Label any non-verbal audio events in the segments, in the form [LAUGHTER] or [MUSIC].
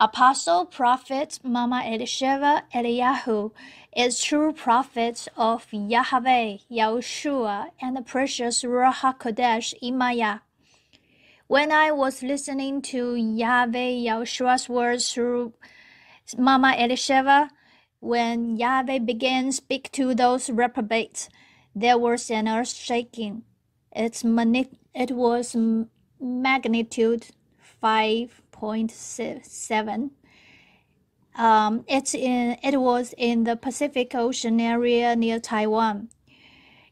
Apostle, prophet, Mama Elisheva, Eliyahu, is true prophet of Yahweh, Yahushua, and the precious Ruach HaKodesh, Imaya. When I was listening to Yahweh, Yahushua's words through Mama Elisheva, when Yahweh began speak to those reprobates, there was an earth shaking. Its mani- it was magnitude 5 seven. Um, it's in, it was in the Pacific Ocean area near Taiwan.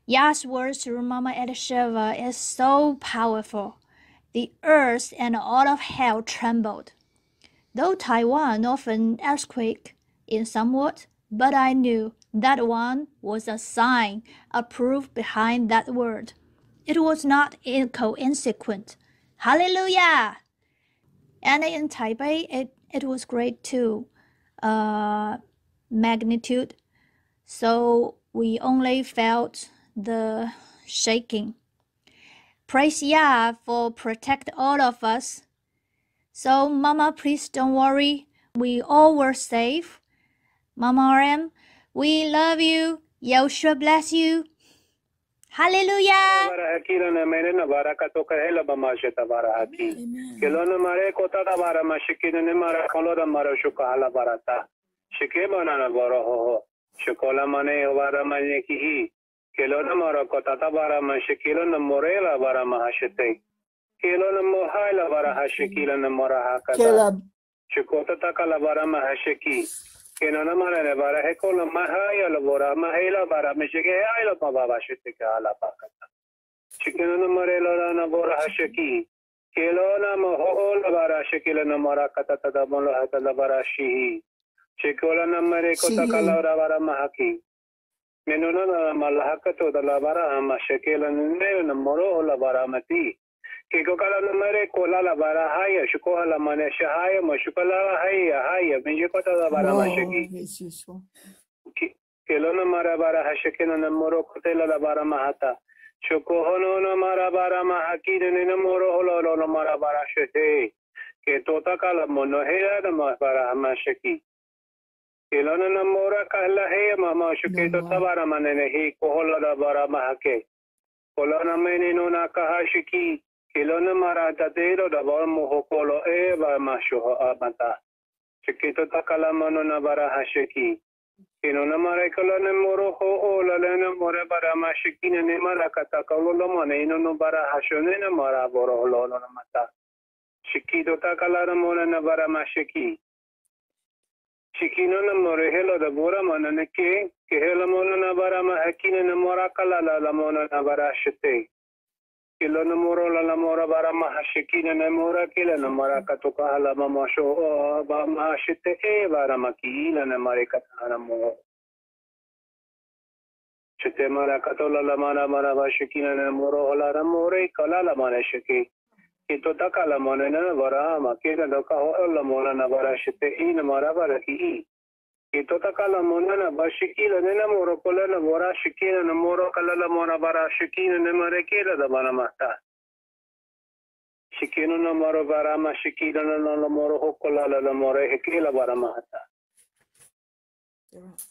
Yas words through Mama is so powerful. The earth and all of hell trembled. Though Taiwan often earthquake in somewhat, but I knew that one was a sign, a proof behind that word. It was not inconsequent. Hallelujah! And in Taipei, it, it was great too. Uh, magnitude. So we only felt the shaking. Praise Yah for protect all of us. So Mama, please don't worry. We all were safe. Mama RM, we love you. Yoshua bless you. Hallelujah. Kiron Amen Barakatoka Hela Bamasheta Barahaki. Kilona Mare Kotata Barama Shikin Mara Kolora Marashuka Hala Barata. Shikebana Boroho. Shikola Mane Varamane Kihi. Kilona Mara Kotata Barama Shikilon Morela Baramahashete. Kilona Mohaila Barahashikilon Morahaka. Shikota Takala Baramahasheki. kenanamara bara he kola mahaya la bora mahela bara me shike ay la baba ba shite ka ala pa kata chikenanamara la na bora hashiki kelona mahol bara shikila namara kata tada mola hata la bara shihi chikola namare ko takala ora bara mahaki menuna na malhaka to da la bara ma shikila ne namoro la bara mati kikokalanamare kolalabara haya shikohalamane shahaya mashukala haya haya benjikotalabara mashaki kelonamara bara hashakinanamoro kotelalabara mahata shokohononamara bara mahakidenenamorohololonamara bara shate ketotakalamanoheranamara hamashaki kelonanamora kahlaheya mamashuketotabara manene hi koholalabara mahake kolonamenenona kahashiki Ilona maratadiro davol muhokolo e va mashuho abata. Chiquito takalamano na bara hashiki. Ilona marekala ne moroho o la lena more bara mashiki ne mara katakalo lo mane ino no bara hashone ne mara boro lo lo mata. Chiquito takalana mona na bara mashiki. Chiquino na morehelo da bora mana ne ke ke hela mona na bara mahakine ne mora kala la mona na bara shite. Kilo na moro la la mora bara ma hashikine ne mora kila na mara katoka hala ma ma sho ba ma shite e bara ma ki la na mare kata mo. Chite mara katola la mara mara ba shikina na moro hola na more kala la mara shiki. Ito taka la mona na bara ma ke na doka ho la mona na bara shite i na mara bara ki na na da. Shikino na shikila na la la.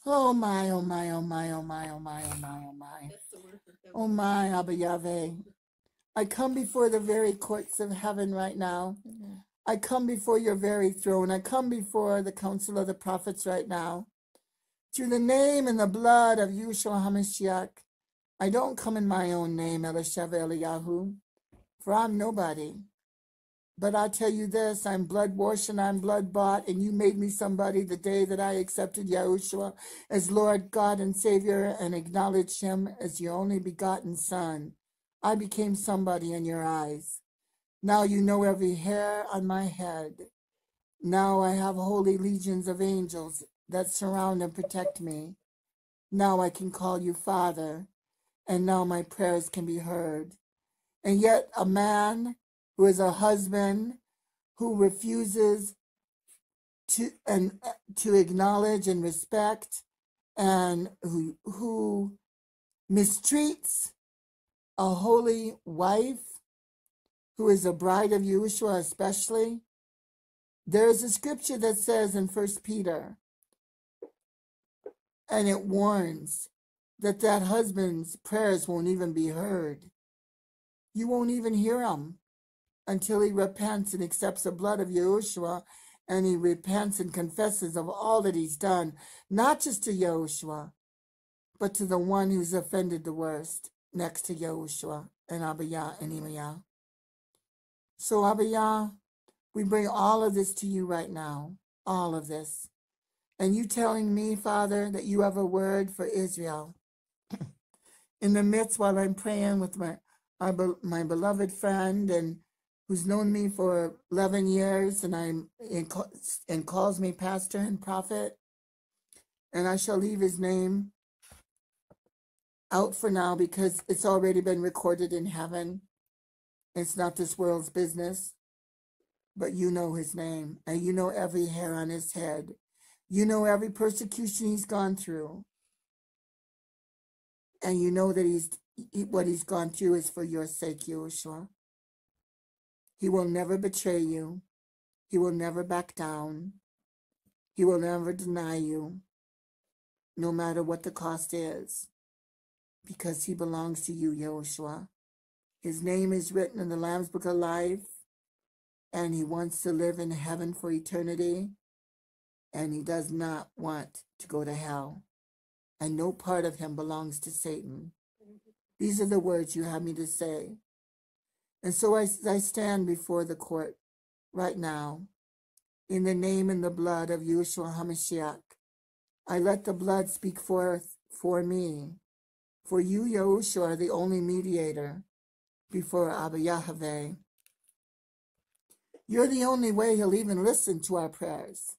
Oh my, oh my, oh my, oh my, oh my, oh my, oh my. Oh my, Abba Yahweh. I come before the very courts of heaven right now. I come before your very throne. I come before the council of the prophets right now. Through the name and the blood of Yeshua HaMashiach, I don't come in my own name, Elisheva Eliyahu, for I'm nobody. But I'll tell you this, I'm blood washed and I'm blood bought, and you made me somebody the day that I accepted Yahushua as Lord God and Savior and acknowledged him as your only begotten Son. I became somebody in your eyes. Now you know every hair on my head. Now I have holy legions of angels that surround and protect me. Now I can call you Father, and now my prayers can be heard. And yet, a man who is a husband who refuses to and uh, to acknowledge and respect and who who mistreats a holy wife who is a bride of Yeshua especially There is a scripture that says in First Peter, and it warns that that husband's prayers won't even be heard. You won't even hear him until he repents and accepts the blood of Yahushua and he repents and confesses of all that he's done, not just to Yahushua, but to the one who's offended the worst next to Yahushua and Abiyah and Imiyah. So, Abiyah, we bring all of this to you right now, all of this. And you telling me, Father, that you have a word for Israel. In the midst while I'm praying with my our, my beloved friend and who's known me for 11 years and I'm and calls me pastor and prophet. And I shall leave his name out for now because it's already been recorded in heaven. It's not this world's business, but you know his name and you know every hair on his head. You know every persecution he's gone through. And you know that he's what he's gone through is for your sake, Yeshua. He will never betray you. He will never back down. He will never deny you, no matter what the cost is, because he belongs to you, Yahushua. His name is written in the Lamb's Book of Life, and he wants to live in heaven for eternity, and he does not want to go to hell. And no part of him belongs to Satan. These are the words you have me to say. And so I, I stand before the court right now in the name and the blood of Yeshua HaMashiach. I let the blood speak forth for me. For you, Yahushua, are the only mediator before Abba Yahweh. You're the only way he'll even listen to our prayers.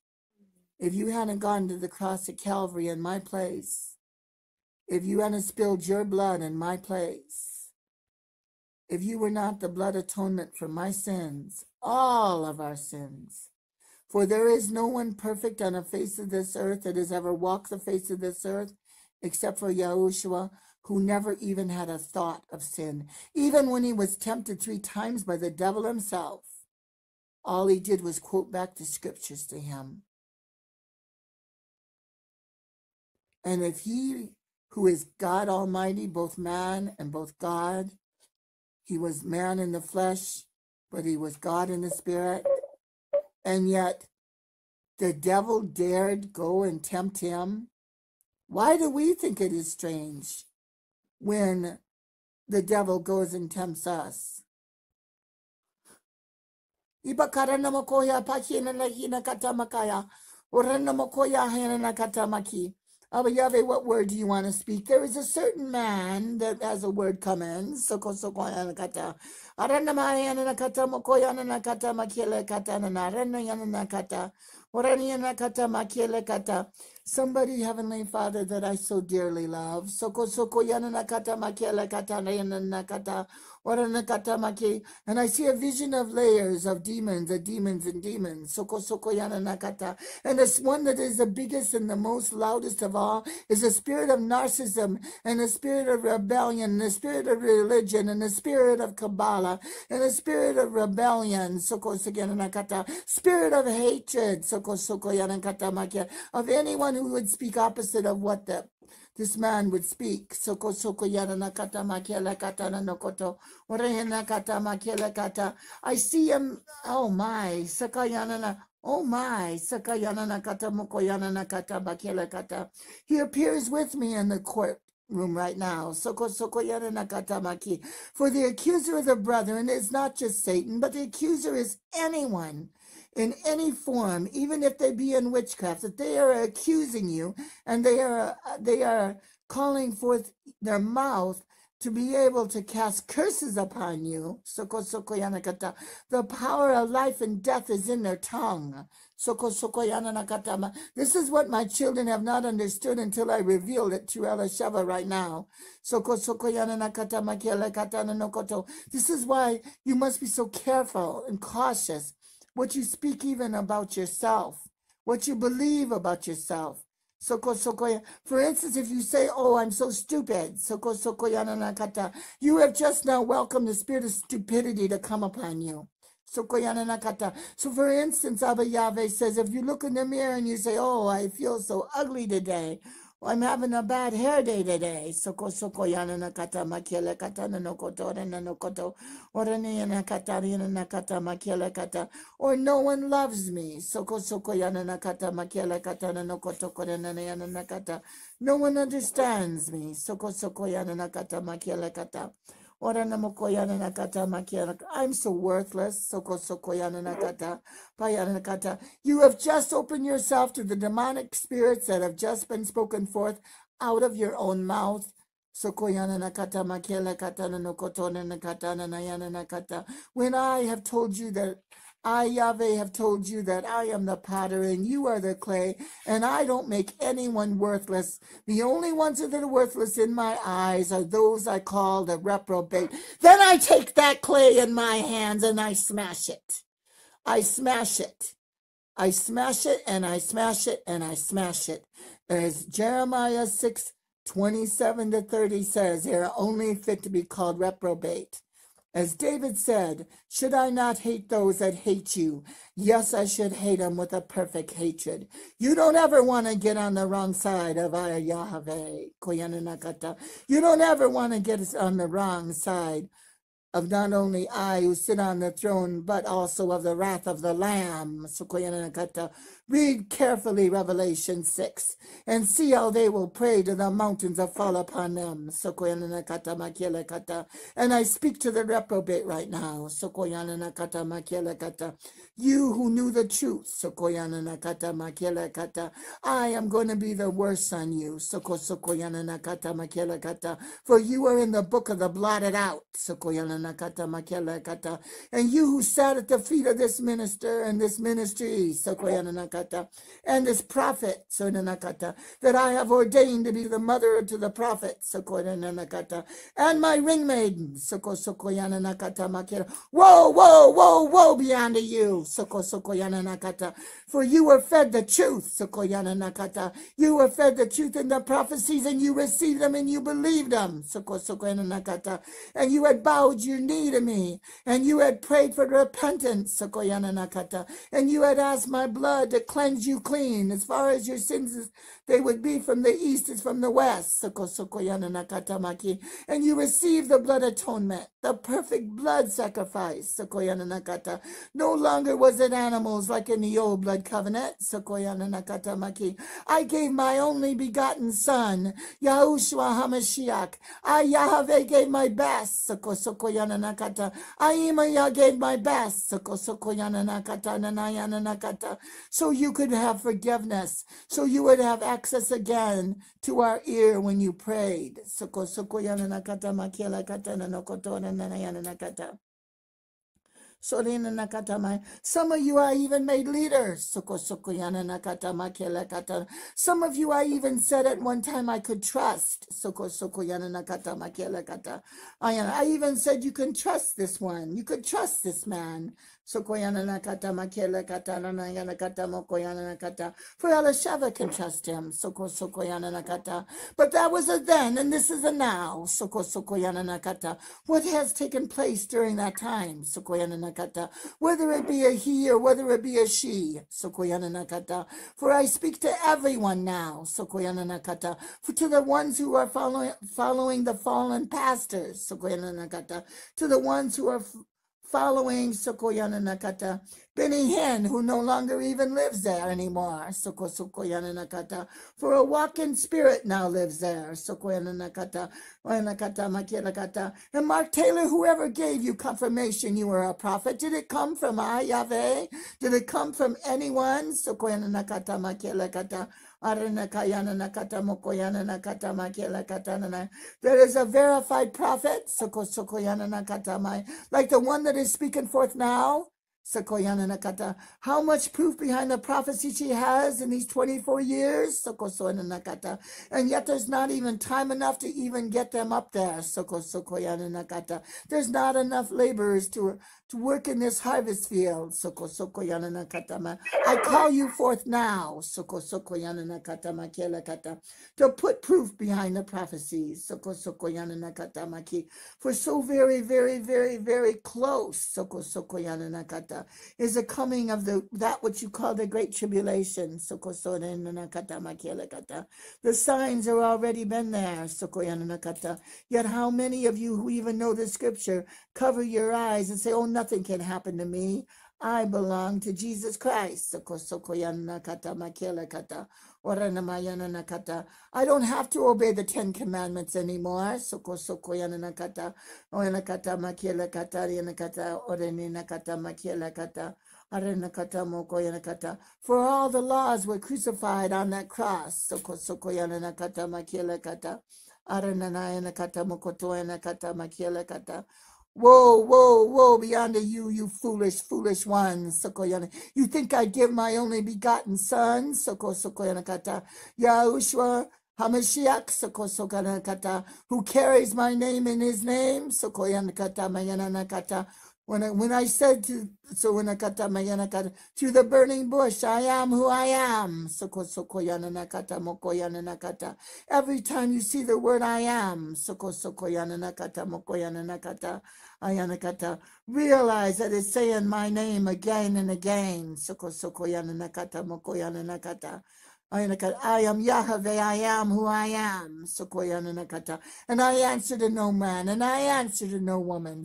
If you hadn't gone to the cross at Calvary in my place, if you hadn't spilled your blood in my place, if you were not the blood atonement for my sins, all of our sins. For there is no one perfect on the face of this earth that has ever walked the face of this earth except for Yahushua, who never even had a thought of sin. Even when he was tempted three times by the devil himself, all he did was quote back the scriptures to him. And if he, who is God Almighty, both man and both God, he was man in the flesh, but he was God in the spirit. And yet the devil dared go and tempt him. Why do we think it is strange when the devil goes and tempts us? Ibakara na makoya pakina na hina katamakaya. Ora na makoya hina na katamaki. Abba Yahweh, what word do you want to speak? There is a certain man that has a word coming. Soko soko yanakata. Arana mayana nakata mokoyana nakata makiele kata na arana yana nakata. Orani yanakata makiele kata. Somebody, Heavenly Father, that I so dearly love. Soko soko yana nakata makiele kata na yana nakata. And I see a vision of layers of demons and demons and demons. Soko soko yana nakata. And this one that is the biggest and the most loudest of all is the spirit of narcissism and the spirit of rebellion and the spirit of religion and the spirit of Kabbalah and the spirit of rebellion. Soko soko yana nakata. Spirit of hatred. Soko soko yana nakata makia Of anyone who would speak opposite of what the this man would speak. Soko soko yana nakata makiela kata na nokoto. Orehena kata makiela kata. I see him. Oh my. Sakayana na. Oh my. Sakayana nakata mokoyana nakata makiela kata. He appears with me in the court room right now. Soko soko. For the accuser of the brethren is not just Satan, but the accuser is anyone in any form, even if they be in witchcraft, that they are accusing you and they are uh, they are calling forth their mouth to be able to cast curses upon you. The power of life and death is in their tongue. This is what my children have not understood until I revealed it to Elisheva right now. This is why you must be so careful and cautious what you speak even about yourself, what you believe about yourself. Soko soko. For instance, if you say, "Oh, I'm so stupid," soko soko kata, you have just now welcomed the spirit of stupidity to come upon you. Sokoyana nakata. So for instance, Abba Yahweh says, if you look in the mirror and you say, oh, I feel so ugly today, I'm having a bad hair day today. Soko soko yana nakata makiele kata na nokoto na nokoto. Orani nakata yana nakata makiele kata. Or no one loves me. Soko soko yana nakata makiele kata na nokoto korena yana nakata. No one understands me. Soko soko yana nakata makiele kata. Nakata makiana. I'm so worthless. Soko sokoyana nakata. Mm-hmm. Payana nakata. You have just opened yourself to the demonic spirits that have just been spoken forth out of your own mouth. Sokoyana nakata makiela katana no kotona nakatana nayana nakata. When I have told you that I, Yahweh, have told you that I am the potter and you are the clay, and I don't make anyone worthless. The only ones that are worthless in my eyes are those I call the reprobate. Then I take that clay in my hands and I smash it. I smash it. I smash it and I smash it and I smash it. As Jeremiah 6 27 to 30 says, they are only fit to be called reprobate. As David said, Should I not hate those that hate you? Yes, I should hate them with a perfect hatred. You don't ever want to get on the wrong side of Yahweh. You don't ever want to get on the wrong side of not only I who sit on the throne, but also of the wrath of the Lamb. Read carefully Revelation 6 and see how they will pray to the mountains that fall upon them. And I speak to the reprobate right now. You who knew the truth. I am going to be the worst on you. For you are in the book of the blotted out. And you who sat at the feet of this minister and this ministry and this prophet, that I have ordained to be the mother to the prophet, and my ring maiden, sokoyana nakata, makira, whoa, whoa, whoa, whoa, beyond you, Sukosukoyana Nakata. for you were fed the truth, Sokoyana Nakata. you were fed the truth in the prophecies, and you received them and you believed them, Soko Sokoyana Nakata, and you had bowed your knee to me, and you had prayed for repentance, Sokoyana Nakata, and you had asked my blood to cleanse you clean as far as your sins they would be from the east as from the west. And you receive the blood atonement, the perfect blood sacrifice. No longer was it animals like in the old blood covenant. I gave my only begotten son, Yahushua HaMashiach. I, Yahweh, gave my best. I, Ima, gave my best. So you could have forgiveness. So you would have access again to our ear when you prayed. Some of you I even made leaders. Some of you I even said at one time I could trust. I even said you can trust this one. You could trust this man. Sokoyana nakata makele kata nanayana kata mokoyana nakata. For Elisheva can trust him. Soko sokoyana nakata. But that was a then, and this is a now. Soko sokoyana nakata. What has taken place during that time? Sokoyana nakata. Whether it be a he or whether it be a she. Sokoyana nakata. For I speak to everyone now. Sokoyana nakata. For to the ones who are following following the fallen pastors. Sokoyana nakata. To the ones who are following Sokoyana Nakata. Benny Hinn, who no longer even lives there anymore, Soko Sokoyana Nakata. For a walking spirit now lives there, Sokoyana Nakata, Nakata, Makielakata. And Mark Taylor, whoever gave you confirmation you were a prophet, did it come from I, Yahweh? Did it come from anyone? Sokoyana Nakata, Makielakata. There is a verified prophet, like the one that is speaking forth now. How much proof behind the prophecy she has in these 24 years? And yet there's not even time enough to even get them up there. There's not enough laborers to, to work in this harvest field. Sokosokoyana Nakata. Ma. I call you forth now. Sokosokoyana Nakata Makela Kata. To put proof behind the prophecies. Sokosokoyana Nakata Maki. For so very, very, very, very close. Sokosokoyana Nakata is the coming of the that which you call the great tribulation. The signs are already been there. Yet how many of you who even know the scripture cover your eyes and say, Oh, nothing can happen to me. I belong to Jesus Christ. I don't have to obey the Ten Commandments anymore. For all the laws were crucified on that cross. Whoa, whoa, whoa, beyond you, you foolish, foolish ones. Sokoyana. You think I give my only begotten son? Soko Sokoyana Kata. Yahushua Hamashiach Soko Sokoyana Kata. Who carries my name in his name? Sokoyana Kata Mayana Kata. When I, when I said to so when I kata mayana kata to the burning bush, I am who I am. Soko soko yana nakata moko yana nakata. Every time you see the word I am, soko soko yana nakata moko yana nakata ayana kata. Realize that it's saying my name again and again. Soko soko yana nakata moko yana nakata. I am Yahweh, I am who I am. And I answer to no man, and I answer to no woman.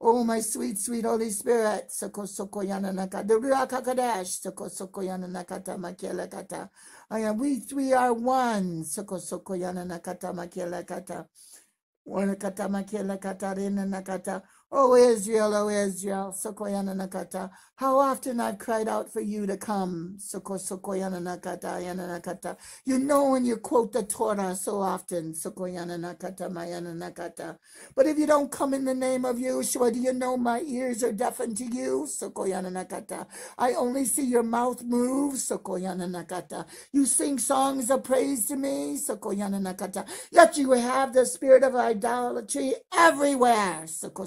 Oh, my sweet, sweet Holy Spirit. Soko soko Ruach Soko soko we three are one. Soko soko yana nakata makiela kata. Wana makiela kata rina nakata. Oh Israel, oh Israel, Sokoyana Nakata. How often I've cried out for you to come. Soko Sokoyana Nakata, Yana Nakata. You know when you quote the Torah so often, Sokoyana Nakata, Mayana Nakata. But if you don't come in the name of Yeshua, do you know my ears are deafened to you? Sokoyana Nakata. I only see your mouth move, Sokoyana Nakata. You sing songs of praise to me, Sokoyana Nakata. Yet you have the spirit of idolatry everywhere, Soko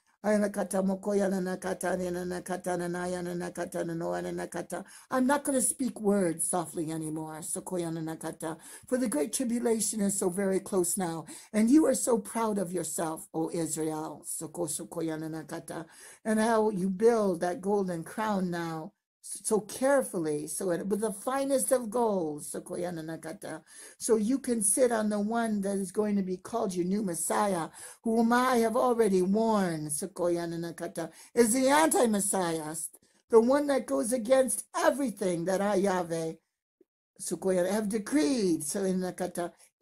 I'm not going to speak words softly anymore. For the great tribulation is so very close now. And you are so proud of yourself, O Israel. And how you build that golden crown now so carefully, so with the finest of gold, so you can sit on the one that is going to be called your new Messiah, whom I have already warned, is the anti-Messiah, the one that goes against everything that I, Yahweh, have decreed.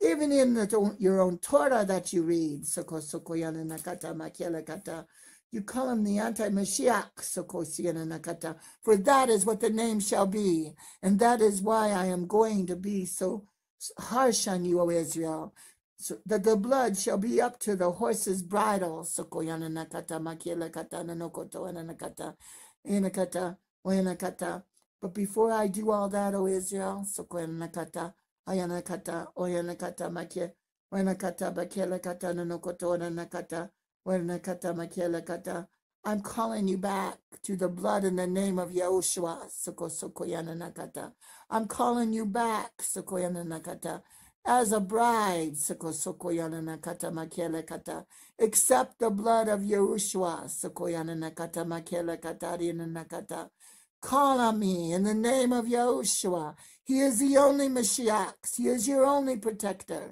Even in the, your own Torah that you read, you call him the anti-Mashiach, for that is what the name shall be. And that is why I am going to be so harsh on you, O Israel, so that the blood shall be up to the horse's bridle. But before I do all that, O Israel, Ayanakata, Oyanakata, Makia, Wanakata, Bakela Kata, Nanokoto, Nakata, I'm calling you back to the blood in the name of Yahushua. I'm calling you back, as a bride. Accept the blood of Yahushua. Call on me in the name of Yahushua. He is the only Mashiach. He is your only protector.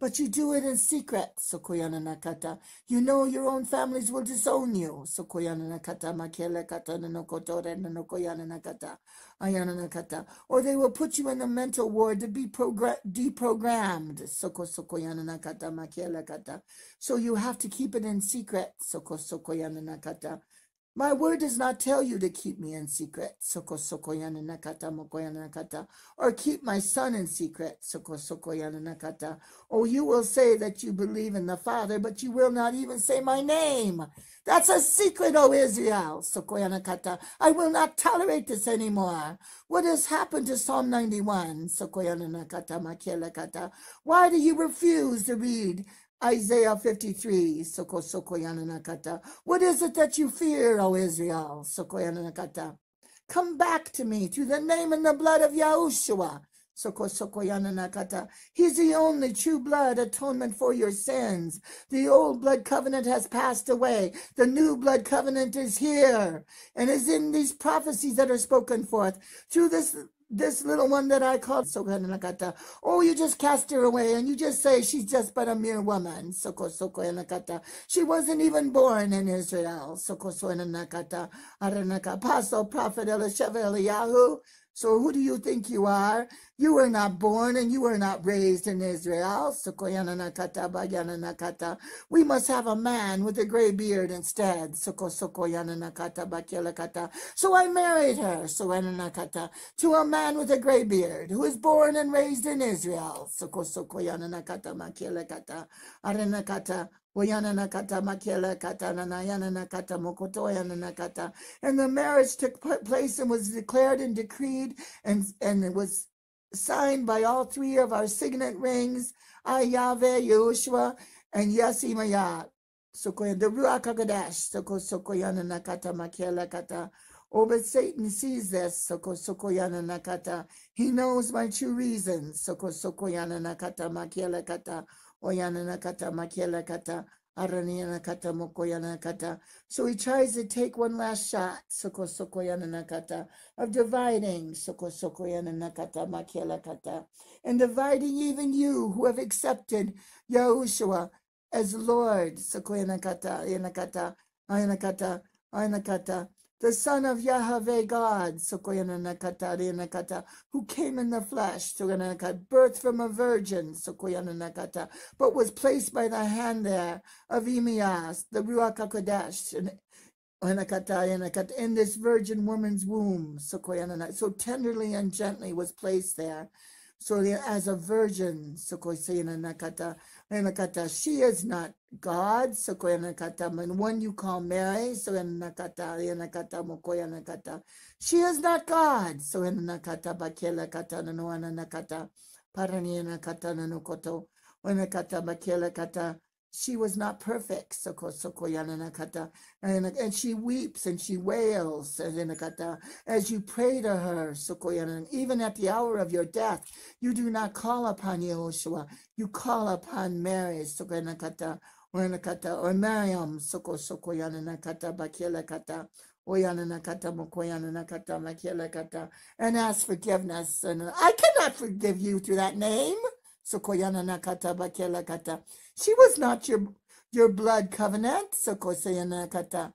But you do it in secret, Sokoyana Nakata. You know your own families will disown you. Sokoyana Nakata, Makele Kata, Nanokotore, Nanokoyana Nakata, Ayana Nakata. Or they will put you in the mental ward to be deprogrammed. Soko Sokoyana Nakata, Makele Kata. So you have to keep it in secret. Soko Sokoyana Nakata. My word does not tell you to keep me in secret, soko soko yana nakata or keep my son in secret, soko soko yana nakata. Or you will say that you believe in the Father, but you will not even say my name. That's a secret, O Israel, soko yana nakata. I will not tolerate this anymore. What has happened to Psalm 91, soko yana nakata makela kata? Why do you refuse to read Isaiah 53, Soko Soko Yananakata. What is it that you fear, O Israel? Soko Yananakata. Come back to me through the name and the blood of Yahushua. Soko Soko Yananakata. He's the only true blood atonement for your sins. The old blood covenant has passed away. The new blood covenant is here and is in these prophecies that are spoken forth. Through this this little one that I called Sokoyanakata. Oh, you just cast her away and you just say she's just but a mere woman. Soko Sokoyanakata. She wasn't even born in Israel. Soko Soyanakata. Aranaka. Apostle, Prophet Elisheva Eliyahu. So who do you think you are? You were not born and you were not raised in Israel. We must have a man with a gray beard instead. So I married her, to a man with a gray beard who was born and raised in Israel. And the marriage took place and was declared and decreed and, and it was signed by all three of our signet rings, Ayave, Yehoshua, and Yasimaya. Soko the Ruach HaKodesh, Soko Soko Yana Nakata Makiela Kata. Oh, but Satan sees this, Soko Soko Yana Nakata. He knows my true reasons, Soko Soko Yana Nakata Makiela Kata. Oyana Nakata Makiela Kata. So he tries to take one last shot, of dividing. And dividing even you who have accepted Yahushua as Lord, The Son of Yahweh God, who came in the flesh, birthed from a virgin, but was placed by the hand there of Emias, the Ruach HaKodesh, in this virgin woman's womb, so tenderly and gently was placed there. So as a virgin, Anakata, she is not God, Sokoyanakata, and one you call Mary, so Anakata, Anakata, Mokoyanakata, she is not God, so Anakata, Bakela Kata, Nanoana Nakata, Paraniana Kata, Nanokoto, Anakata, Bakela Kata, she was not perfect, and, she weeps and she wails as you pray to her, even at the hour of your death, you do not call upon Yehoshua, you call upon Mary, or Miriam, and ask forgiveness. And I cannot forgive you through that name. Sokoyanana kata bakela kata. She was not your your blood covenant. Sokoyanana kata.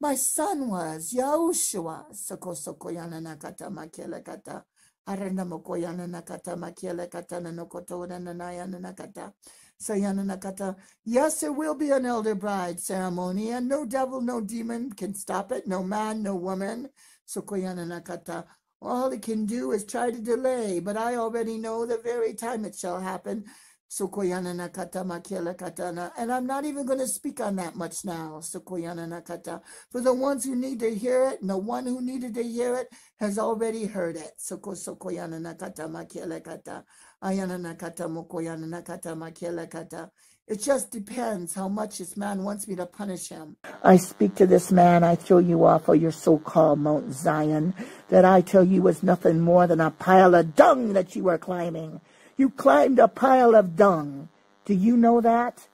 My son was Yahushua. Soko sokoyanana kata makela kata. Arana mokoyanana kata makela kata nanokoto nanayana kata. Sayana nakata. Yes, there will be an elder bride ceremony, and no devil, no demon can stop it, no man, no woman. Sokoyana nakata. All it can do is try to delay, but I already know the very time it shall happen. Sukoyana nakata makela katana. And I'm not even going to speak on that much now. Sukoyana nakata. For the ones who need to hear it, and the one who needed to hear it has already heard it. Soko sokoyana nakata makela kata. Ayana nakata mokoyana nakata makela kata. It just depends how much this man wants me to punish him. I speak to this man, I throw you off of your so-called Mount Zion, that I tell you was nothing more than a pile of dung that you were climbing. You climbed a pile of dung. Do you know that?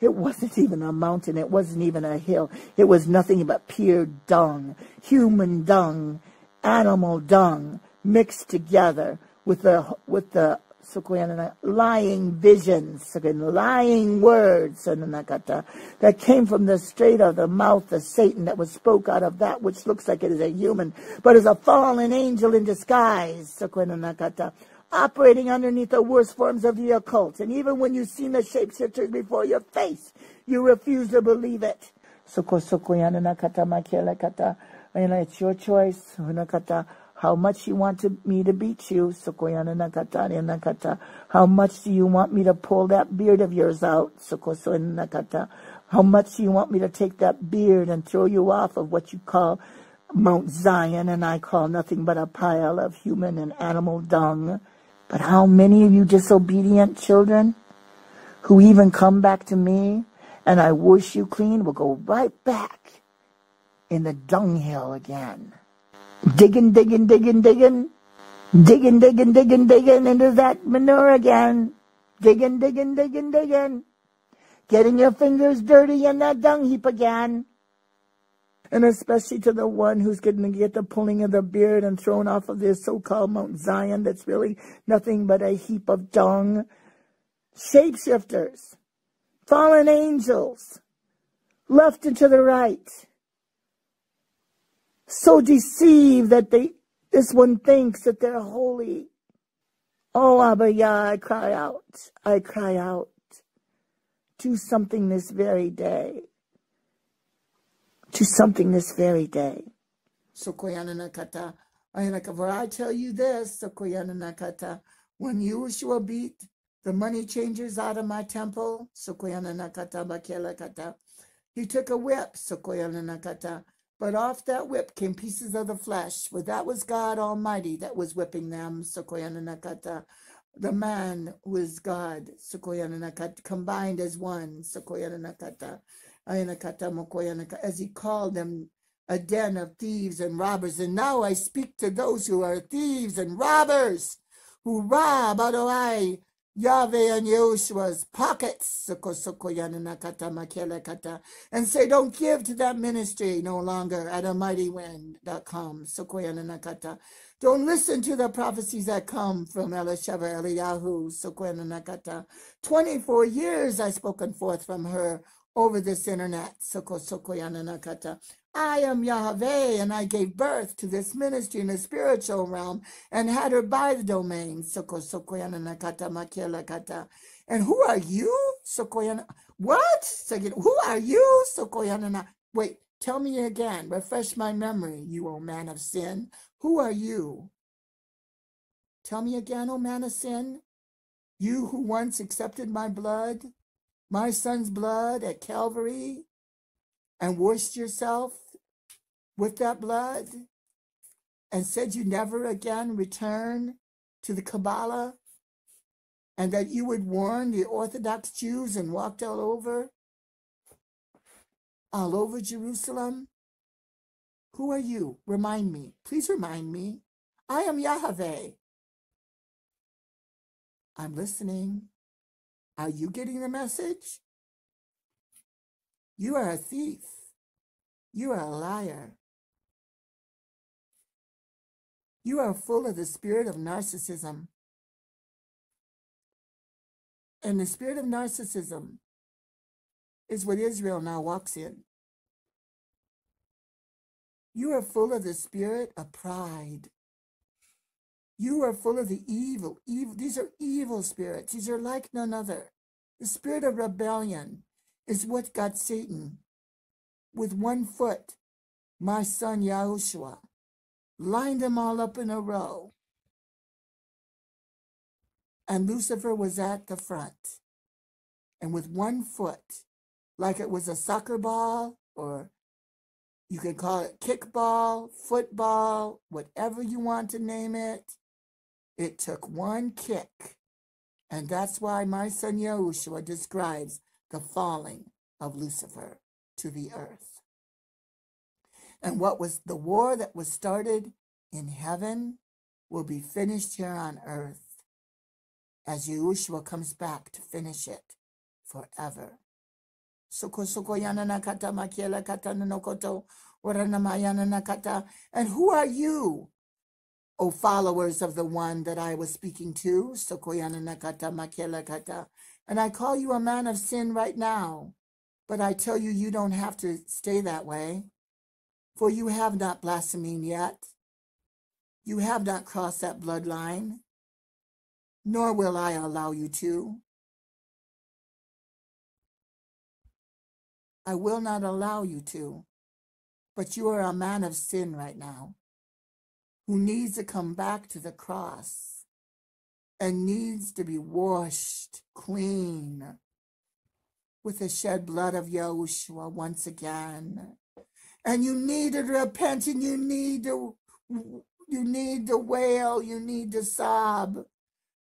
It wasn't even a mountain. It wasn't even a hill. It was nothing but pure dung, human dung, animal dung, mixed together with the with the lying visions, lying words that came from the straight of the mouth of Satan that was spoke out of that which looks like it is a human, but is a fallen angel in disguise, operating underneath the worst forms of the occult. And even when you've seen the shapeshifters before your face, you refuse to believe it. It's your choice how much you want to, me to beat you, Sokoyana nakata nakata. how much do you want me to pull that beard of yours out, how much do you want me to take that beard and throw you off of what you call Mount Zion, and I call nothing but a pile of human and animal dung. But how many of you disobedient children who even come back to me and I wash you clean will go right back in the dunghill again digging, digging, digging, digging, digging, digging, digging, digging into that manure again. Digging, digging, digging, digging. Getting your fingers dirty in that dung heap again. And especially to the one who's going to get the pulling of the beard and thrown off of this so-called Mount Zion that's really nothing but a heap of dung. Shapeshifters. Fallen angels. Left and to the right so deceived that they this one thinks that they're holy. Oh, Abba, yeah, I cry out. I cry out. Do something this very day. Do something this very day. So Sokoyananakata. For I tell you this, Sokoyananakata. When Yeshua beat the money changers out of my temple, Sokoyananakata Bakelakata. He took a whip, Sokoyananakata but off that whip came pieces of the flesh, for that was God Almighty that was whipping them. Sokoyananakata. The man who is God, Sokoyananakata, combined as one, Sokoyananakata. Uh, as he called them a den of thieves and robbers. And now I speak to those who are thieves and robbers, who rob Adonai Yahweh and Yeshua's pockets, and say, don't give to that ministry no longer at amightywind.com. Don't listen to the prophecies that come from Elisheva Eliyahu. 24 years I've spoken forth from her over this internet. I am Yahweh, and I gave birth to this ministry in the spiritual realm and had her by the domain. And who are you? What? Who are you? Wait, tell me again. Refresh my memory, you old man of sin. Who are you? Tell me again, O man of sin. You who once accepted my blood, my son's blood at Calvary, and washed yourself with that blood and said you never again return to the Kabbalah and that you would warn the Orthodox Jews and walked all over, all over Jerusalem? Who are you? Remind me. Please remind me. I am Yahweh. I'm listening. Are you getting the message? You are a thief. You are a liar. You are full of the spirit of narcissism. And the spirit of narcissism is what Israel now walks in. You are full of the spirit of pride. You are full of the evil. Evil. These are evil spirits. These are like none other. The spirit of rebellion is what got Satan with one foot, my son Yahushua lined them all up in a row. And Lucifer was at the front. And with one foot, like it was a soccer ball or you could call it kickball, football, whatever you want to name it. It took one kick. And that's why my son Yahushua describes the falling of Lucifer to the earth. And what was the war that was started in heaven will be finished here on earth as Yahushua comes back to finish it forever. And who are you, O followers of the one that I was speaking to? And I call you a man of sin right now. But I tell you, you don't have to stay that way. For you have not blasphemed yet. You have not crossed that bloodline, nor will I allow you to. I will not allow you to. But you are a man of sin right now who needs to come back to the cross and needs to be washed clean with the shed blood of Yahushua once again. And you need to repent and you need to you need to wail, you need to sob.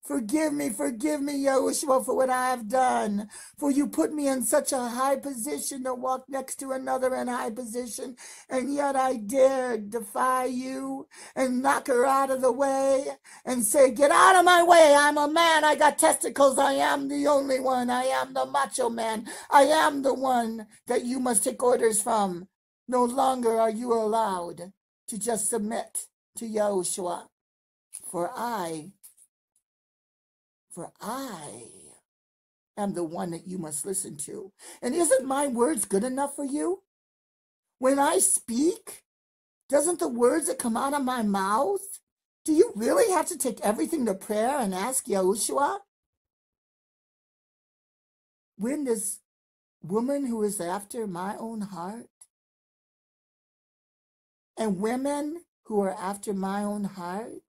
Forgive me, forgive me, Yahushua, for what I have done. For you put me in such a high position to walk next to another in high position, and yet I dared defy you and knock her out of the way and say, Get out of my way. I'm a man. I got testicles. I am the only one. I am the macho man. I am the one that you must take orders from. No longer are you allowed to just submit to Yahushua. For I for I am the one that you must listen to. And isn't my words good enough for you? When I speak, doesn't the words that come out of my mouth, do you really have to take everything to prayer and ask Yahushua? When this woman who is after my own heart and women who are after my own heart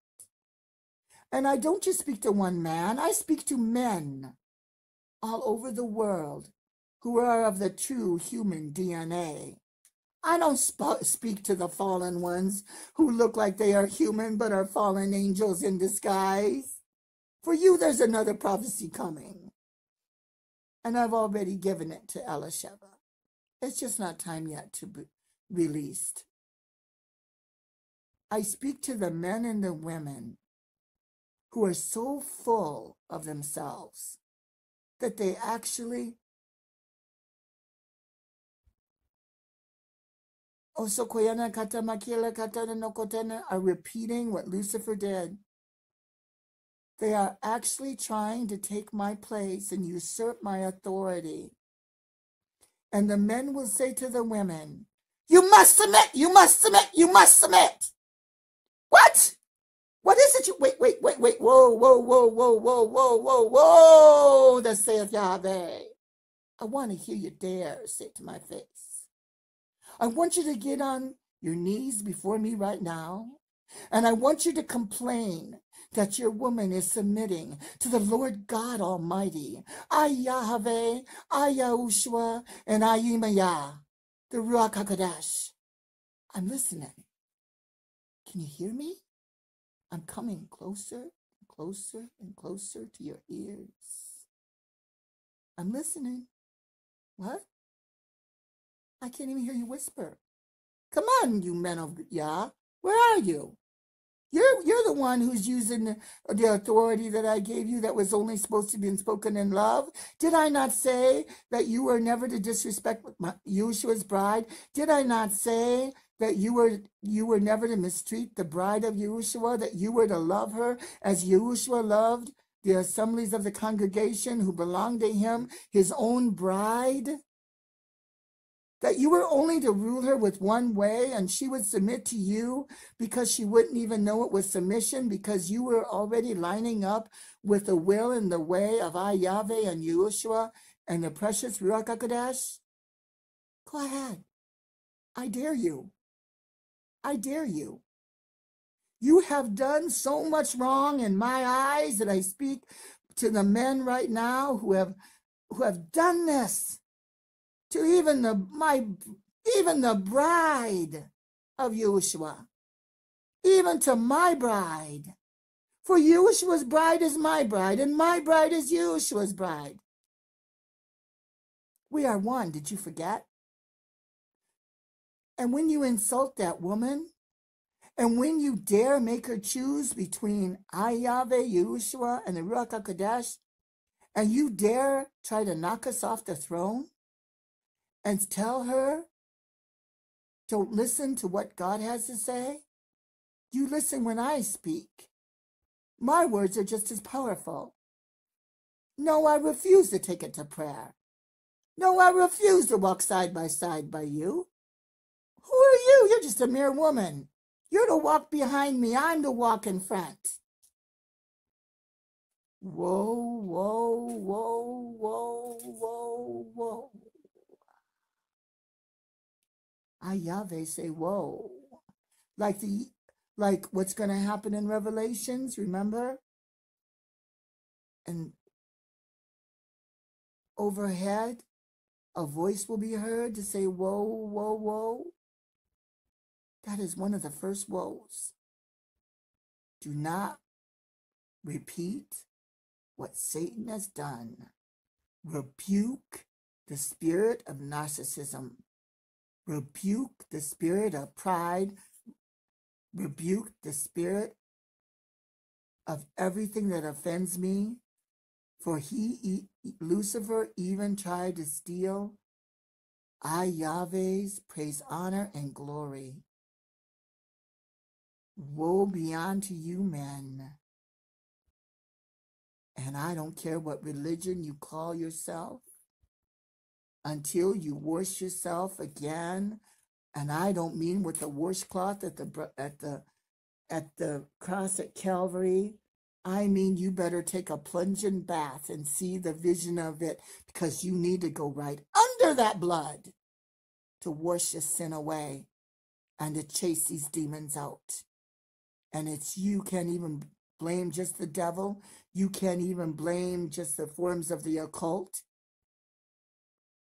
and I don't just speak to one man, I speak to men all over the world who are of the true human DNA. I don't sp- speak to the fallen ones who look like they are human but are fallen angels in disguise. For you, there's another prophecy coming. And I've already given it to Elisheva. It's just not time yet to be released. I speak to the men and the women who are so full of themselves that they actually are repeating what Lucifer did. They are actually trying to take my place and usurp my authority. And the men will say to the women, You must submit, you must submit, you must submit. What? Is it you wait, wait, wait, wait, whoa, whoa, whoa, whoa, whoa, whoa, whoa, whoa, thus saith Yahweh. I want to hear you dare say to my face. I want you to get on your knees before me right now, and I want you to complain that your woman is submitting to the Lord God Almighty. I Yahweh, I Yahushua, and I Imaya, the Ruach HaKodesh. I'm listening. Can you hear me? I'm coming closer and closer and closer to your ears. I'm listening. What? I can't even hear you whisper. Come on, you men of Yah. Where are you? You're, you're the one who's using the, authority that I gave you that was only supposed to be spoken in love. Did I not say that you were never to disrespect my, Yeshua's bride? Did I not say that you were you were never to mistreat the bride of Yahushua, that you were to love her as Yahushua loved the assemblies of the congregation who belonged to him, his own bride? That you were only to rule her with one way and she would submit to you because she wouldn't even know it was submission because you were already lining up with the will and the way of I Yahweh and Yahushua and the precious Ruach HaKodesh? Go ahead. I dare you. I dare you. You have done so much wrong in my eyes that I speak to the men right now who have who have done this, to even the my even the bride of Yeshua, even to my bride. For Yeshua's bride is my bride, and my bride is Yeshua's bride. We are one. Did you forget? And when you insult that woman, and when you dare make her choose between Ayave, Yeshua, and the Ruach HaKodesh, and you dare try to knock us off the throne and tell her, don't listen to what God has to say, you listen when I speak. My words are just as powerful. No, I refuse to take it to prayer. No, I refuse to walk side by side by you. Who are you? You're just a mere woman. You're to walk behind me. I'm to walk in front. Whoa, whoa, whoa, whoa, whoa, whoa. Ah, Ayave say, whoa. Like the like what's going to happen in Revelations, remember? And overhead, a voice will be heard to say, Whoa, whoa, whoa. That is one of the first woes. Do not repeat what Satan has done. Rebuke the spirit of narcissism. Rebuke the spirit of pride, rebuke the spirit of everything that offends me. For he, Lucifer, even tried to steal I, Yahweh's praise, honor, and glory. Woe be unto you, men. And I don't care what religion you call yourself until you wash yourself again and I don't mean with the washcloth at the at the at the cross at Calvary. I mean you better take a plunging bath and see the vision of it because you need to go right under that blood to wash your sin away and to chase these demons out. And it's you can't even blame just the devil. You can't even blame just the forms of the occult.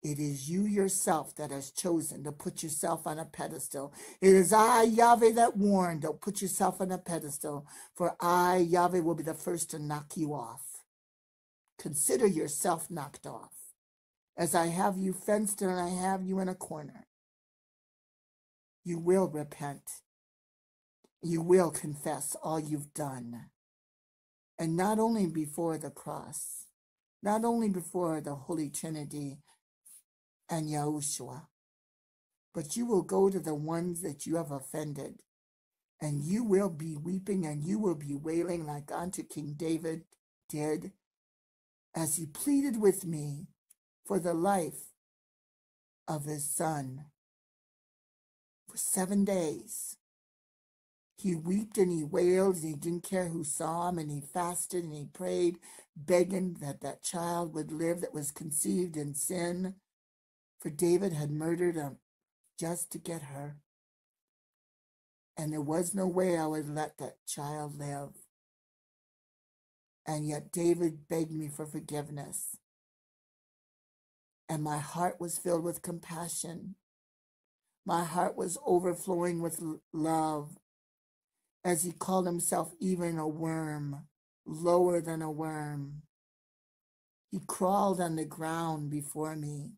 It is you yourself that has chosen to put yourself on a pedestal. It is I, Yahweh, that warned, don't put yourself on a pedestal, for I, Yahweh, will be the first to knock you off. Consider yourself knocked off, as I have you fenced and I have you in a corner. You will repent. You will confess all you've done. And not only before the cross, not only before the Holy Trinity, and Yahushua. But you will go to the ones that you have offended, and you will be weeping and you will be wailing like unto King David did, as he pleaded with me for the life of his son. For seven days, he wept and he wailed and he didn't care who saw him and he fasted and he prayed, begging that that child would live that was conceived in sin for David had murdered him just to get her. And there was no way I would let that child live. And yet David begged me for forgiveness. And my heart was filled with compassion. My heart was overflowing with love as he called himself even a worm, lower than a worm. He crawled on the ground before me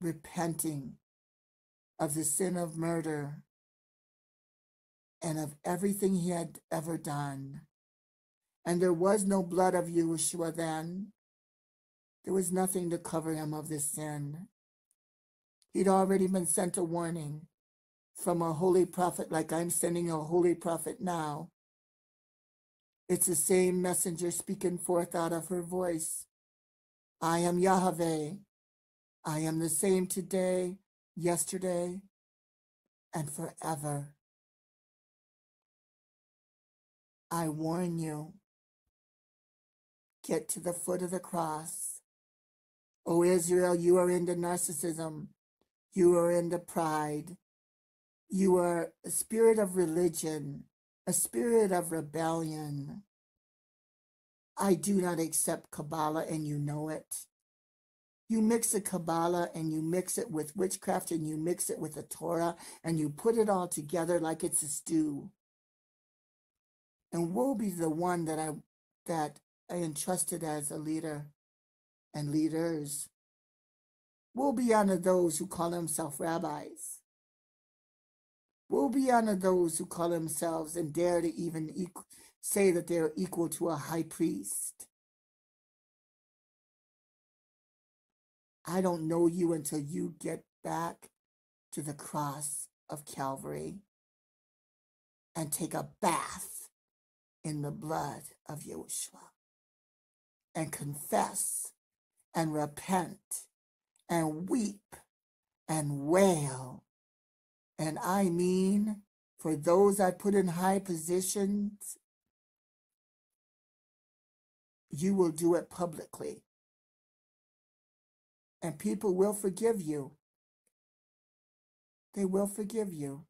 repenting of the sin of murder and of everything he had ever done. And there was no blood of Yeshua then. There was nothing to cover him of this sin. He'd already been sent a warning from a holy prophet, like I'm sending a holy prophet now. It's the same messenger speaking forth out of her voice. I am Yahweh, I am the same today, yesterday, and forever. I warn you, get to the foot of the cross. O Israel, you are into narcissism. You are into pride. You are a spirit of religion, a spirit of rebellion. I do not accept Kabbalah, and you know it. You mix the Kabbalah and you mix it with witchcraft and you mix it with the Torah and you put it all together like it's a stew. And woe be the one that I that I entrusted as a leader and leaders. Woe be unto those who call themselves rabbis. Woe be unto those who call themselves and dare to even equal, say that they're equal to a high priest. I don't know you until you get back to the cross of Calvary and take a bath in the blood of Yeshua and confess and repent and weep and wail. And I mean, for those I put in high positions, you will do it publicly and people will forgive you. They will forgive you.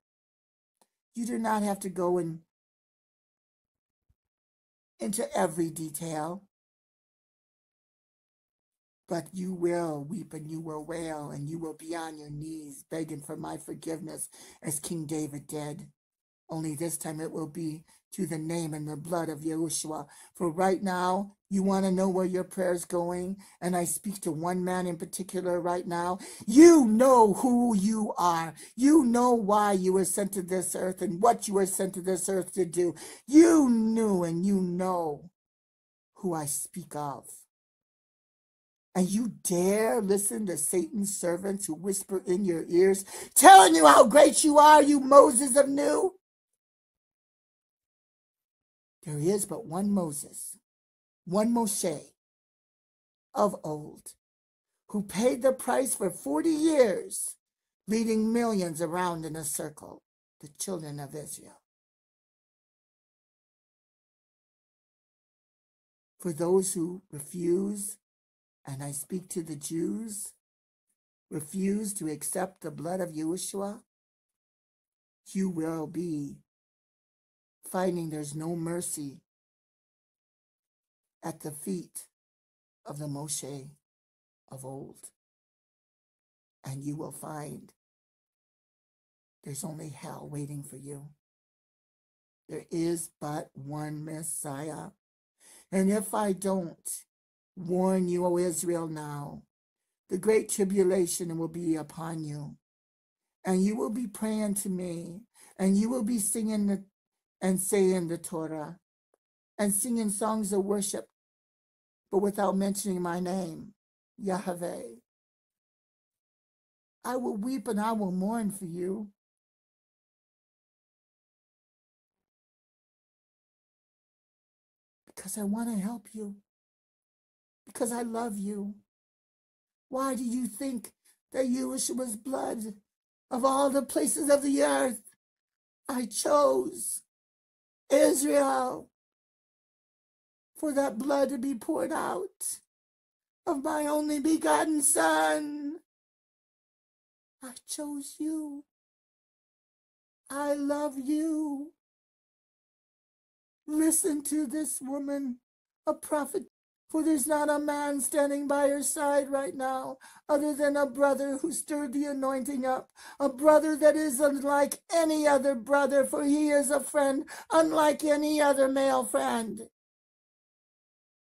You do not have to go in, into every detail, but you will weep and you will wail and you will be on your knees begging for my forgiveness as King David did. Only this time it will be to the name and the blood of Yahushua. For right now, you want to know where your prayer's going? And I speak to one man in particular right now. You know who you are. You know why you were sent to this earth and what you were sent to this earth to do. You knew and you know who I speak of. And you dare listen to Satan's servants who whisper in your ears, telling you how great you are, you Moses of new? There is but one Moses, one Moshe of old, who paid the price for 40 years, leading millions around in a circle, the children of Israel. For those who refuse, and I speak to the Jews, refuse to accept the blood of Yeshua, you will be finding there's no mercy at the feet of the Moshe of old. And you will find there's only hell waiting for you. There is but one Messiah. And if I don't warn you, O Israel, now, the great tribulation will be upon you. And you will be praying to me, and you will be singing the and saying the Torah and singing songs of worship, but without mentioning my name, Yahweh. I will weep and I will mourn for you. Because I want to help you. Because I love you. Why do you think that Yeshua's blood of all the places of the earth I chose Israel, for that blood to be poured out of my only begotten Son. I chose you. I love you. Listen to this woman, a prophet for there's not a man standing by her side right now other than a brother who stirred the anointing up, a brother that is unlike any other brother, for he is a friend unlike any other male friend.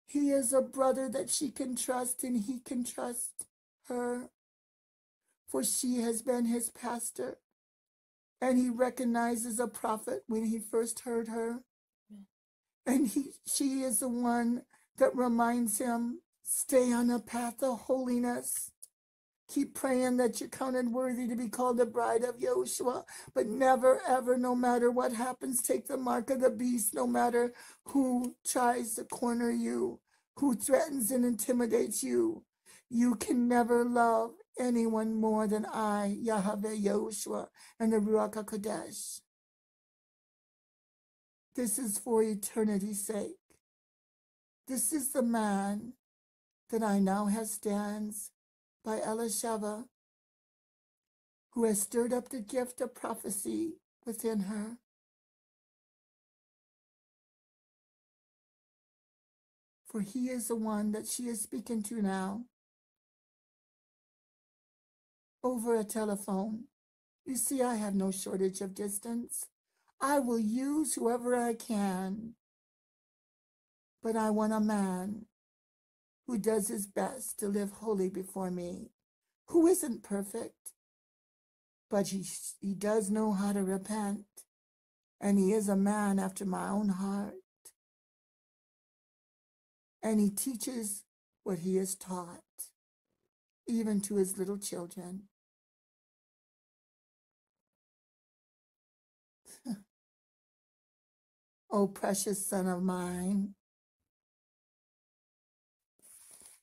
He is a brother that she can trust and he can trust her, for she has been his pastor. And he recognizes a prophet when he first heard her. And he, she is the one that reminds him stay on a path of holiness. Keep praying that you're counted worthy to be called the bride of Yeshua, but never, ever, no matter what happens, take the mark of the beast, no matter who tries to corner you, who threatens and intimidates you. You can never love anyone more than I, Yahweh Yeshua, and the Ruach HaKodesh. This is for eternity's sake. This is the man that I now have stands by Elisheva, who has stirred up the gift of prophecy within her. For he is the one that she is speaking to now over a telephone. You see, I have no shortage of distance. I will use whoever I can. But I want a man who does his best to live holy before me, who isn't perfect, but he, he does know how to repent, and he is a man after my own heart. And he teaches what he has taught, even to his little children. [LAUGHS] oh, precious son of mine,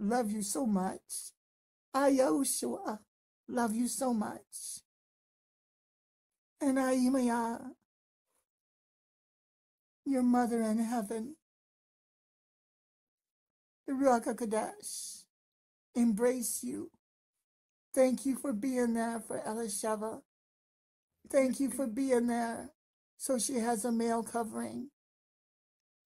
love you so much. I Yahushua love you so much. And I Imaya, your mother in heaven, the Ruach HaKodesh, embrace you. Thank you for being there for Elisheva. Thank you for being there so she has a male covering.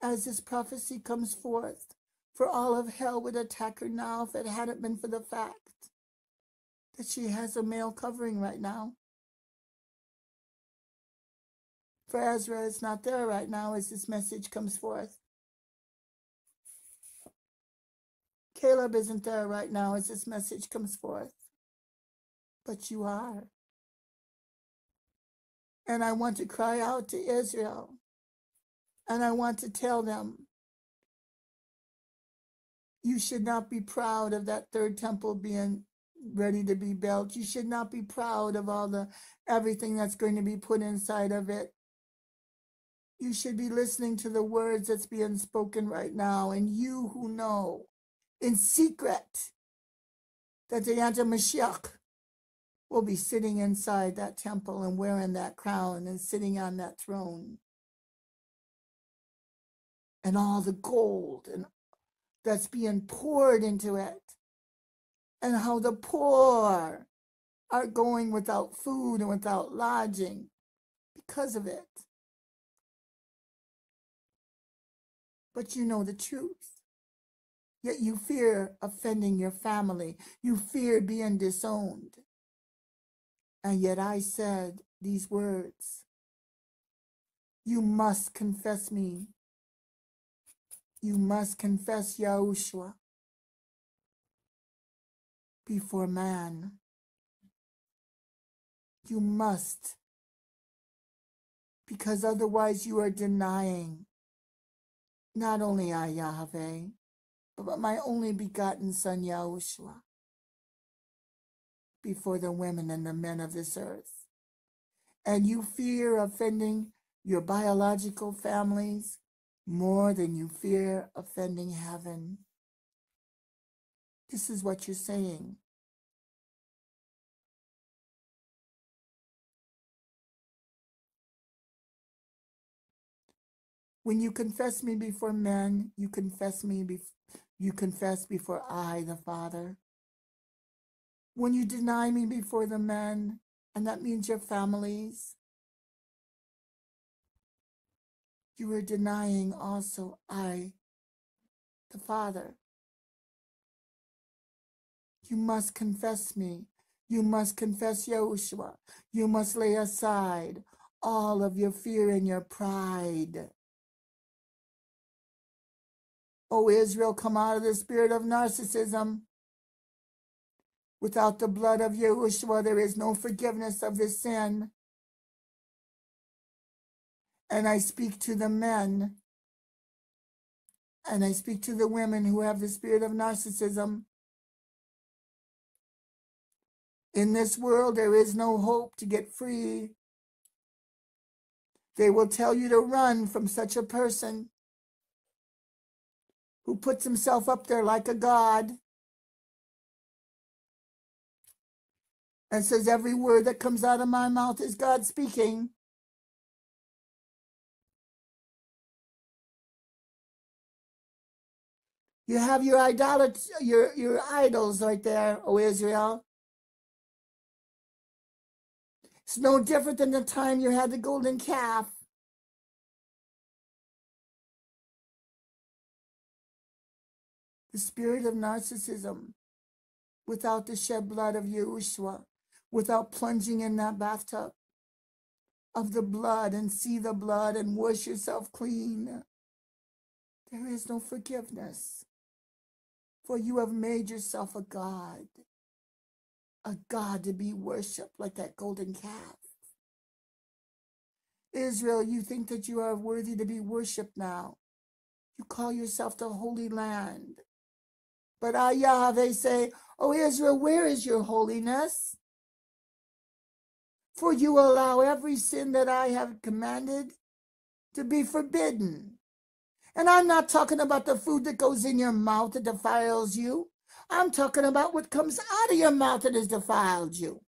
As this prophecy comes forth, for all of hell would attack her now if it hadn't been for the fact that she has a male covering right now. For Ezra is not there right now as this message comes forth. Caleb isn't there right now as this message comes forth. But you are. And I want to cry out to Israel. And I want to tell them you should not be proud of that third temple being ready to be built. You should not be proud of all the everything that's going to be put inside of it. You should be listening to the words that's being spoken right now. And you who know in secret that the Mashiach will be sitting inside that temple and wearing that crown and sitting on that throne. And all the gold and that's being poured into it, and how the poor are going without food and without lodging because of it. But you know the truth. Yet you fear offending your family. You fear being disowned. And yet I said these words You must confess me you must confess Yahushua before man. You must, because otherwise you are denying not only I, Yahweh, but my only begotten Son, Yahushua, before the women and the men of this earth. And you fear offending your biological families, more than you fear offending heaven. This is what you're saying. When you confess me before men, you confess me bef- you confess before I, the Father. When you deny me before the men, and that means your families, you are denying also I, the Father. You must confess me. You must confess Yahushua. You must lay aside all of your fear and your pride. O Israel, come out of the spirit of narcissism. Without the blood of Yahushua, there is no forgiveness of the sin and I speak to the men and I speak to the women who have the spirit of narcissism. In this world, there is no hope to get free. They will tell you to run from such a person. who puts himself up there like a god and says, Every word that comes out of my mouth is God speaking. You have your your your idols right there, O Israel. It's no different than the time you had the golden calf. The spirit of narcissism without the shed blood of Yahushua, without plunging in that bathtub of the blood and see the blood and wash yourself clean. There is no forgiveness for you have made yourself a God, a God to be worshiped like that golden calf. Israel, you think that you are worthy to be worshiped now. You call yourself the Holy Land. But I, Yahweh, say, Oh, Israel, where is your holiness? For you allow every sin that I have commanded to be forbidden. And I'm not talking about the food that goes in your mouth that defiles you. I'm talking about what comes out of your mouth that has defiled you.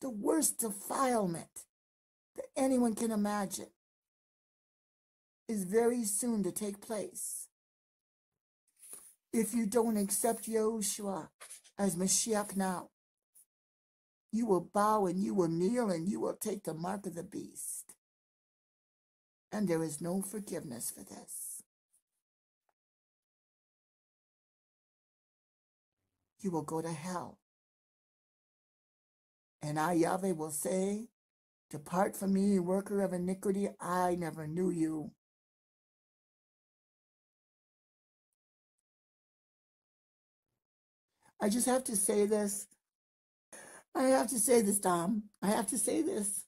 The worst defilement that anyone can imagine is very soon to take place. If you don't accept Yahushua as Mashiach now, you will bow and you will kneel and you will take the mark of the beast. And there is no forgiveness for this. You will go to hell. And I, Yahweh, will say, Depart from me, worker of iniquity. I never knew you. I just have to say this. I have to say this, Dom. I have to say this.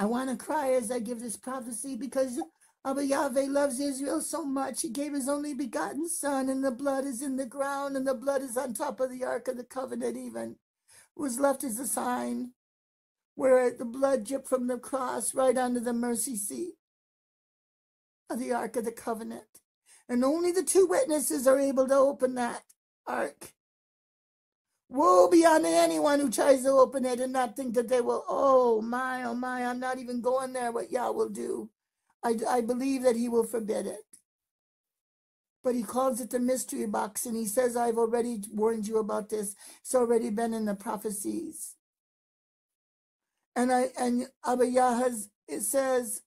I want to cry as I give this prophecy because Abba Yahweh loves Israel so much. He gave his only begotten son, and the blood is in the ground, and the blood is on top of the Ark of the Covenant, even. Was left as a sign where the blood dripped from the cross right onto the mercy seat of the Ark of the Covenant. And only the two witnesses are able to open that ark. Woe be on anyone who tries to open it and not think that they will, oh my, oh my, I'm not even going there, what Yah will do. I, I believe that he will forbid it. But he calls it the mystery box and he says, I've already warned you about this. It's already been in the prophecies. And I and Abba Yah has it says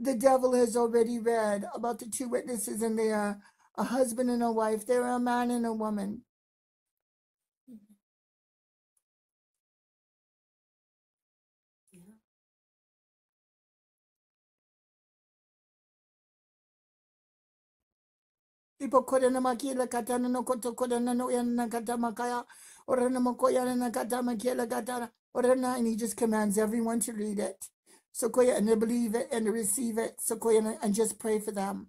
the devil has already read about the two witnesses and they are a husband and a wife. They're a man and a woman. Ipo kore na makila kata na no koto kore na no yan na kata makaya ora na mokoya na kata makila kata ora na and he just commands everyone to read it. So koya and to believe it and to receive it. So koya and just pray for them.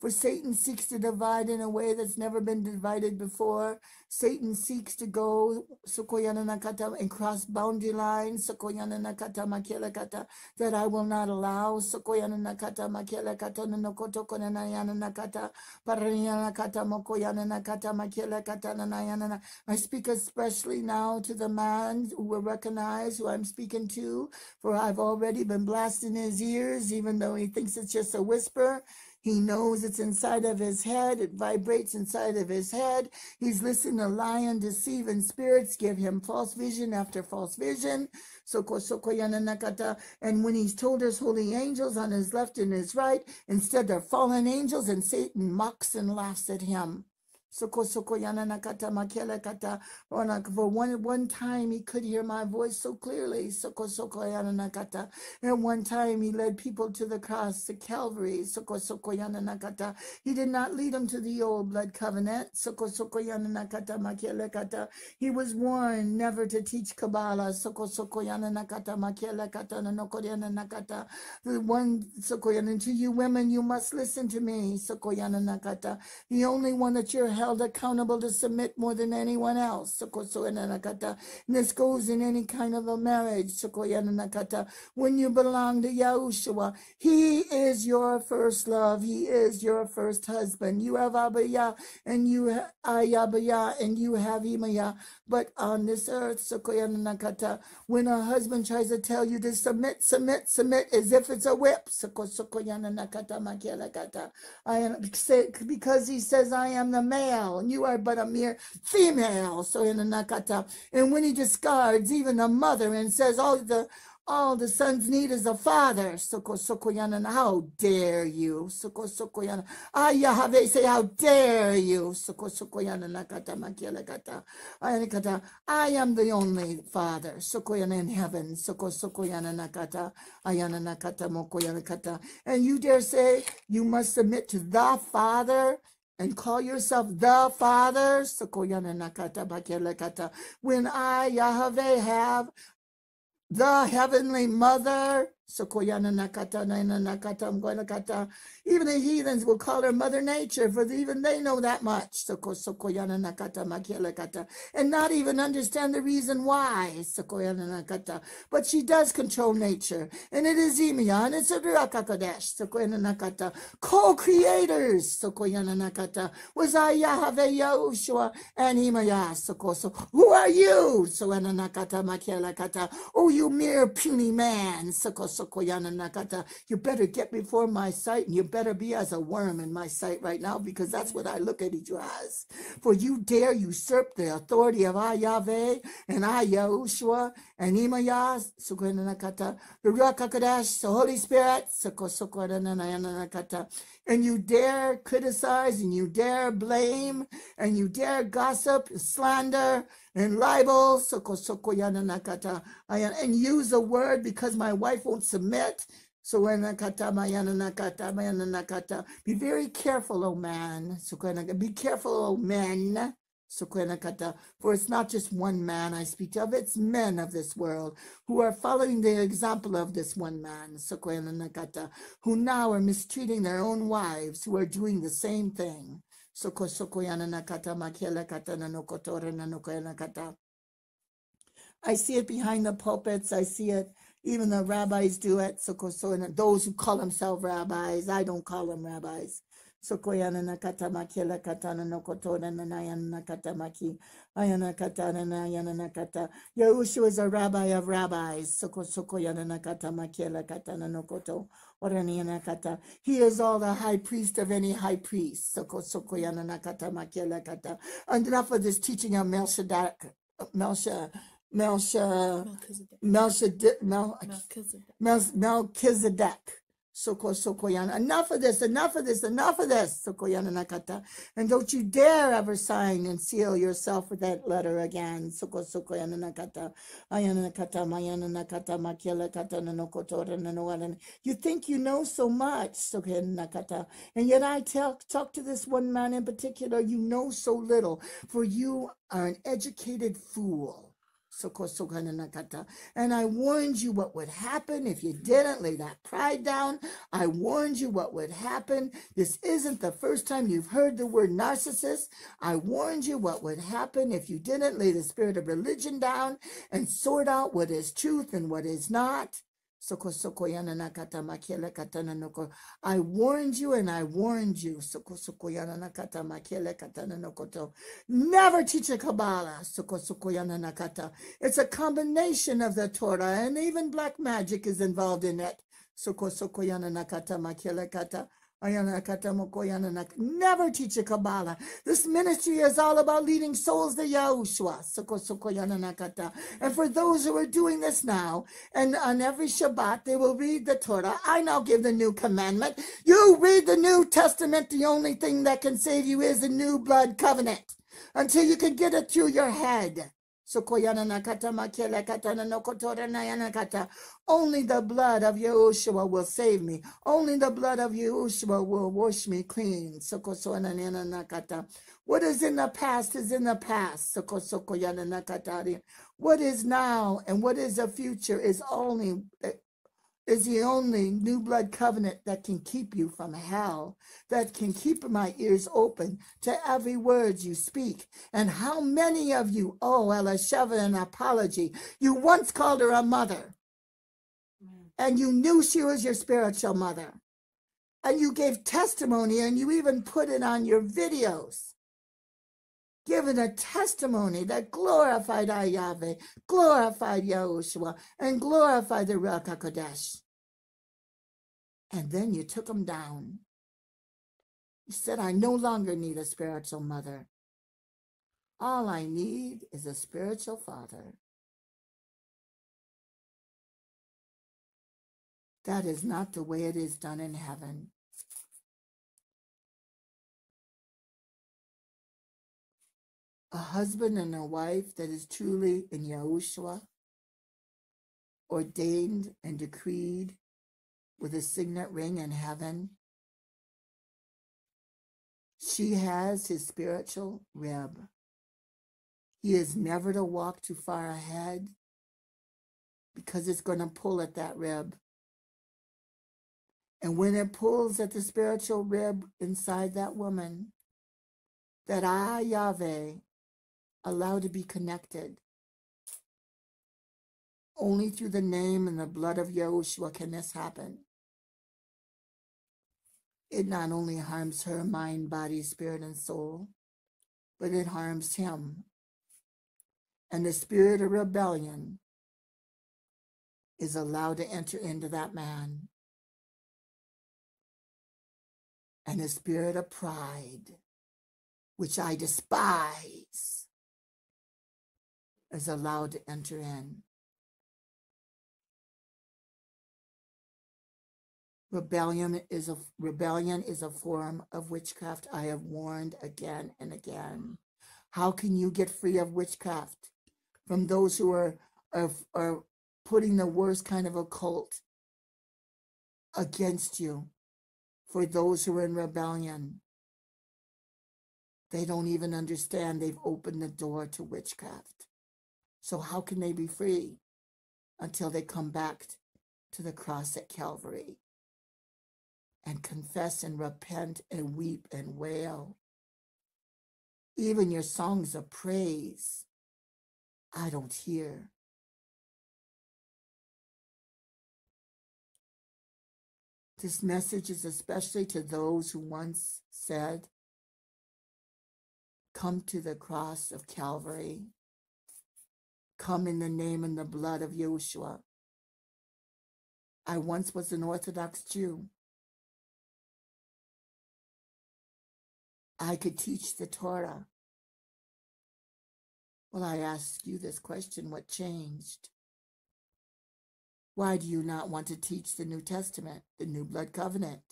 For Satan seeks to divide in a way that's never been divided before. Satan seeks to go and cross boundary lines that I will not allow. I speak especially now to the man who will recognize who I'm speaking to, for I've already been blasting his ears, even though he thinks it's just a whisper. He knows it's inside of his head. It vibrates inside of his head. He's listening to lying, deceiving spirits give him false vision after false vision. And when he's told there's holy angels on his left and his right, instead they're fallen angels, and Satan mocks and laughs at him. Soko soko yana nakata makele kata. For one one time he could hear my voice so clearly. Soko soko yana nakata. And one time he led people to the cross, to Calvary. Soko soko yana nakata. He did not lead them to the old blood covenant. Soko soko yana nakata makele kata. He was warned never to teach Kabbalah. Soko soko yana nakata makele kata no yana nakata. The one soko yana to you women, you must listen to me. Soko yana nakata. The only one that you're held accountable to submit more than anyone else. And this goes in any kind of a marriage. When you belong to Yahushua, He is your first love. He is your first husband. You have Abaya and you have Ayabaya and you have Imaya. But on this earth, when a husband tries to tell you to submit, submit, submit, as if it's a whip. Because he says, I am the male, and you are but a mere female. So in the Nakata. And when he discards even the mother and says, Oh, the all the sons need is a father. Soko sokoyana. How dare you? Soko sokoyana. Ayahave say, How dare you? Soko sokoyana nakata makiela kata. Ayanakata. I am the only father. Sokoyana in heaven. Soko sokoyana nakata. Ayana nakata mokoyana kata. And you dare say you must submit to the father and call yourself the Father. When I, Yahweh, have the Heavenly Mother, Sokoyana Nakata Naina Nakata Mgoinakata. Even the heathens will call her Mother Nature, for even they know that much. Soko Sokoyana Nakata Makielakata. And not even understand the reason why. Sokoyana Nakata. But she does control nature. And it is Imaya, and it's a Ruach HaKodesh. Sokoyana Nakata. Co-creators. Sokoyana Nakata. Was I Yahweh Yahushua and Imaya Sokoso. Who are you? Sokoyana Nakata Makielakata. Oh, you mere puny man. Sokoso. You better get before my sight and you better be as a worm in my sight right now because that's what I look at you as. For you dare usurp the authority of I Yahweh and I Yahushua and Imaya, the Ruach the Holy Spirit, and you dare criticize and you dare blame and you dare gossip, slander, and libel, and use a word because my wife won't submit. So be very careful, oh man. Be careful, oh men. For it's not just one man I speak of, it's men of this world who are following the example of this one man, who now are mistreating their own wives, who are doing the same thing. Soko soko yana nakata makiela kata na nokotora na nokoela kata. I see it behind the pulpits. I see it. Even the rabbis do it. Those who call themselves rabbis. I don't call them rabbis. Soko yana nakata makiela kata na nokotora na nayana nakata maki. Ayana kata na nayana nakata. Yahushua is a rabbi of rabbis. Soko soko yana nakata makiela kata na nokoto. He is all the high priest of any high priest. Sukosukoyana nakata makela kata. And enough of this teaching of Melchizedek, Melchizedek, Melchizedek, Melchizedek. Soko Sokoyana. Enough of this, enough of this, enough of this, Sokoyana Nakata. And don't you dare ever sign and seal yourself with that letter again. Soko Sokoyana Nakata. Ayana Nakata, Mayana Nakata, Makiela Kata, Nanokotora, Nanoalan. You think you know so much, Sokoyana Nakata. And yet I tell, talk to this one man in particular, you know so little, for you are an educated fool. And I warned you what would happen if you didn't lay that pride down. I warned you what would happen. This isn't the first time you've heard the word narcissist. I warned you what would happen if you didn't lay the spirit of religion down and sort out what is truth and what is not. Soko soko yana nakata makiele katana noko. I warned you and I warned you. Soko soko yana nakata makiele katana nokoto. Never teach a Kabbalah. Soko soko yana nakata. It's a combination of the Torah and even black magic is involved in it. Soko soko yana nakata makiele kata. Never teach a Kabbalah. This ministry is all about leading souls to Yahushua. And for those who are doing this now, and on every Shabbat, they will read the Torah. I now give the new commandment. You read the New Testament. The only thing that can save you is the new blood covenant until you can get it through your head. Only the blood of Yahushua will save me. Only the blood of Yahushua will wash me clean. So Kosona Nakata. What is in the past is in the past. What is now and what is the future is only is the only new blood covenant that can keep you from hell, that can keep my ears open to every word you speak. And how many of you, oh, Elisheva, an apology, you once called her a mother, mm. and you knew she was your spiritual mother, and you gave testimony, and you even put it on your videos given a testimony that glorified Yahweh, glorified Yahushua, and glorified the Ruach HaKodesh. And then you took them down. You said, I no longer need a spiritual mother. All I need is a spiritual father. That is not the way it is done in heaven. A husband and a wife that is truly in Yahushua, ordained and decreed with a signet ring in heaven. She has his spiritual rib. He is never to walk too far ahead because it's going to pull at that rib. And when it pulls at the spiritual rib inside that woman, that I, Yahweh, allow to be connected. Only through the name and the blood of Yahushua can this happen. It not only harms her mind, body, spirit, and soul, but it harms him. And the spirit of rebellion is allowed to enter into that man. And the spirit of pride, which I despise, is allowed to enter in. Rebellion is a rebellion is a form of witchcraft. I have warned again and again. How can you get free of witchcraft from those who are are, are putting the worst kind of occult against you? For those who are in rebellion, they don't even understand they've opened the door to witchcraft. So, how can they be free until they come back to the cross at Calvary and confess and repent and weep and wail? Even your songs of praise, I don't hear. This message is especially to those who once said, Come to the cross of Calvary come in the name and the blood of Yeshua. I once was an Orthodox Jew. I could teach the Torah. Well, I ask you this question what changed? Why do you not want to teach the New Testament, the New Blood Covenant,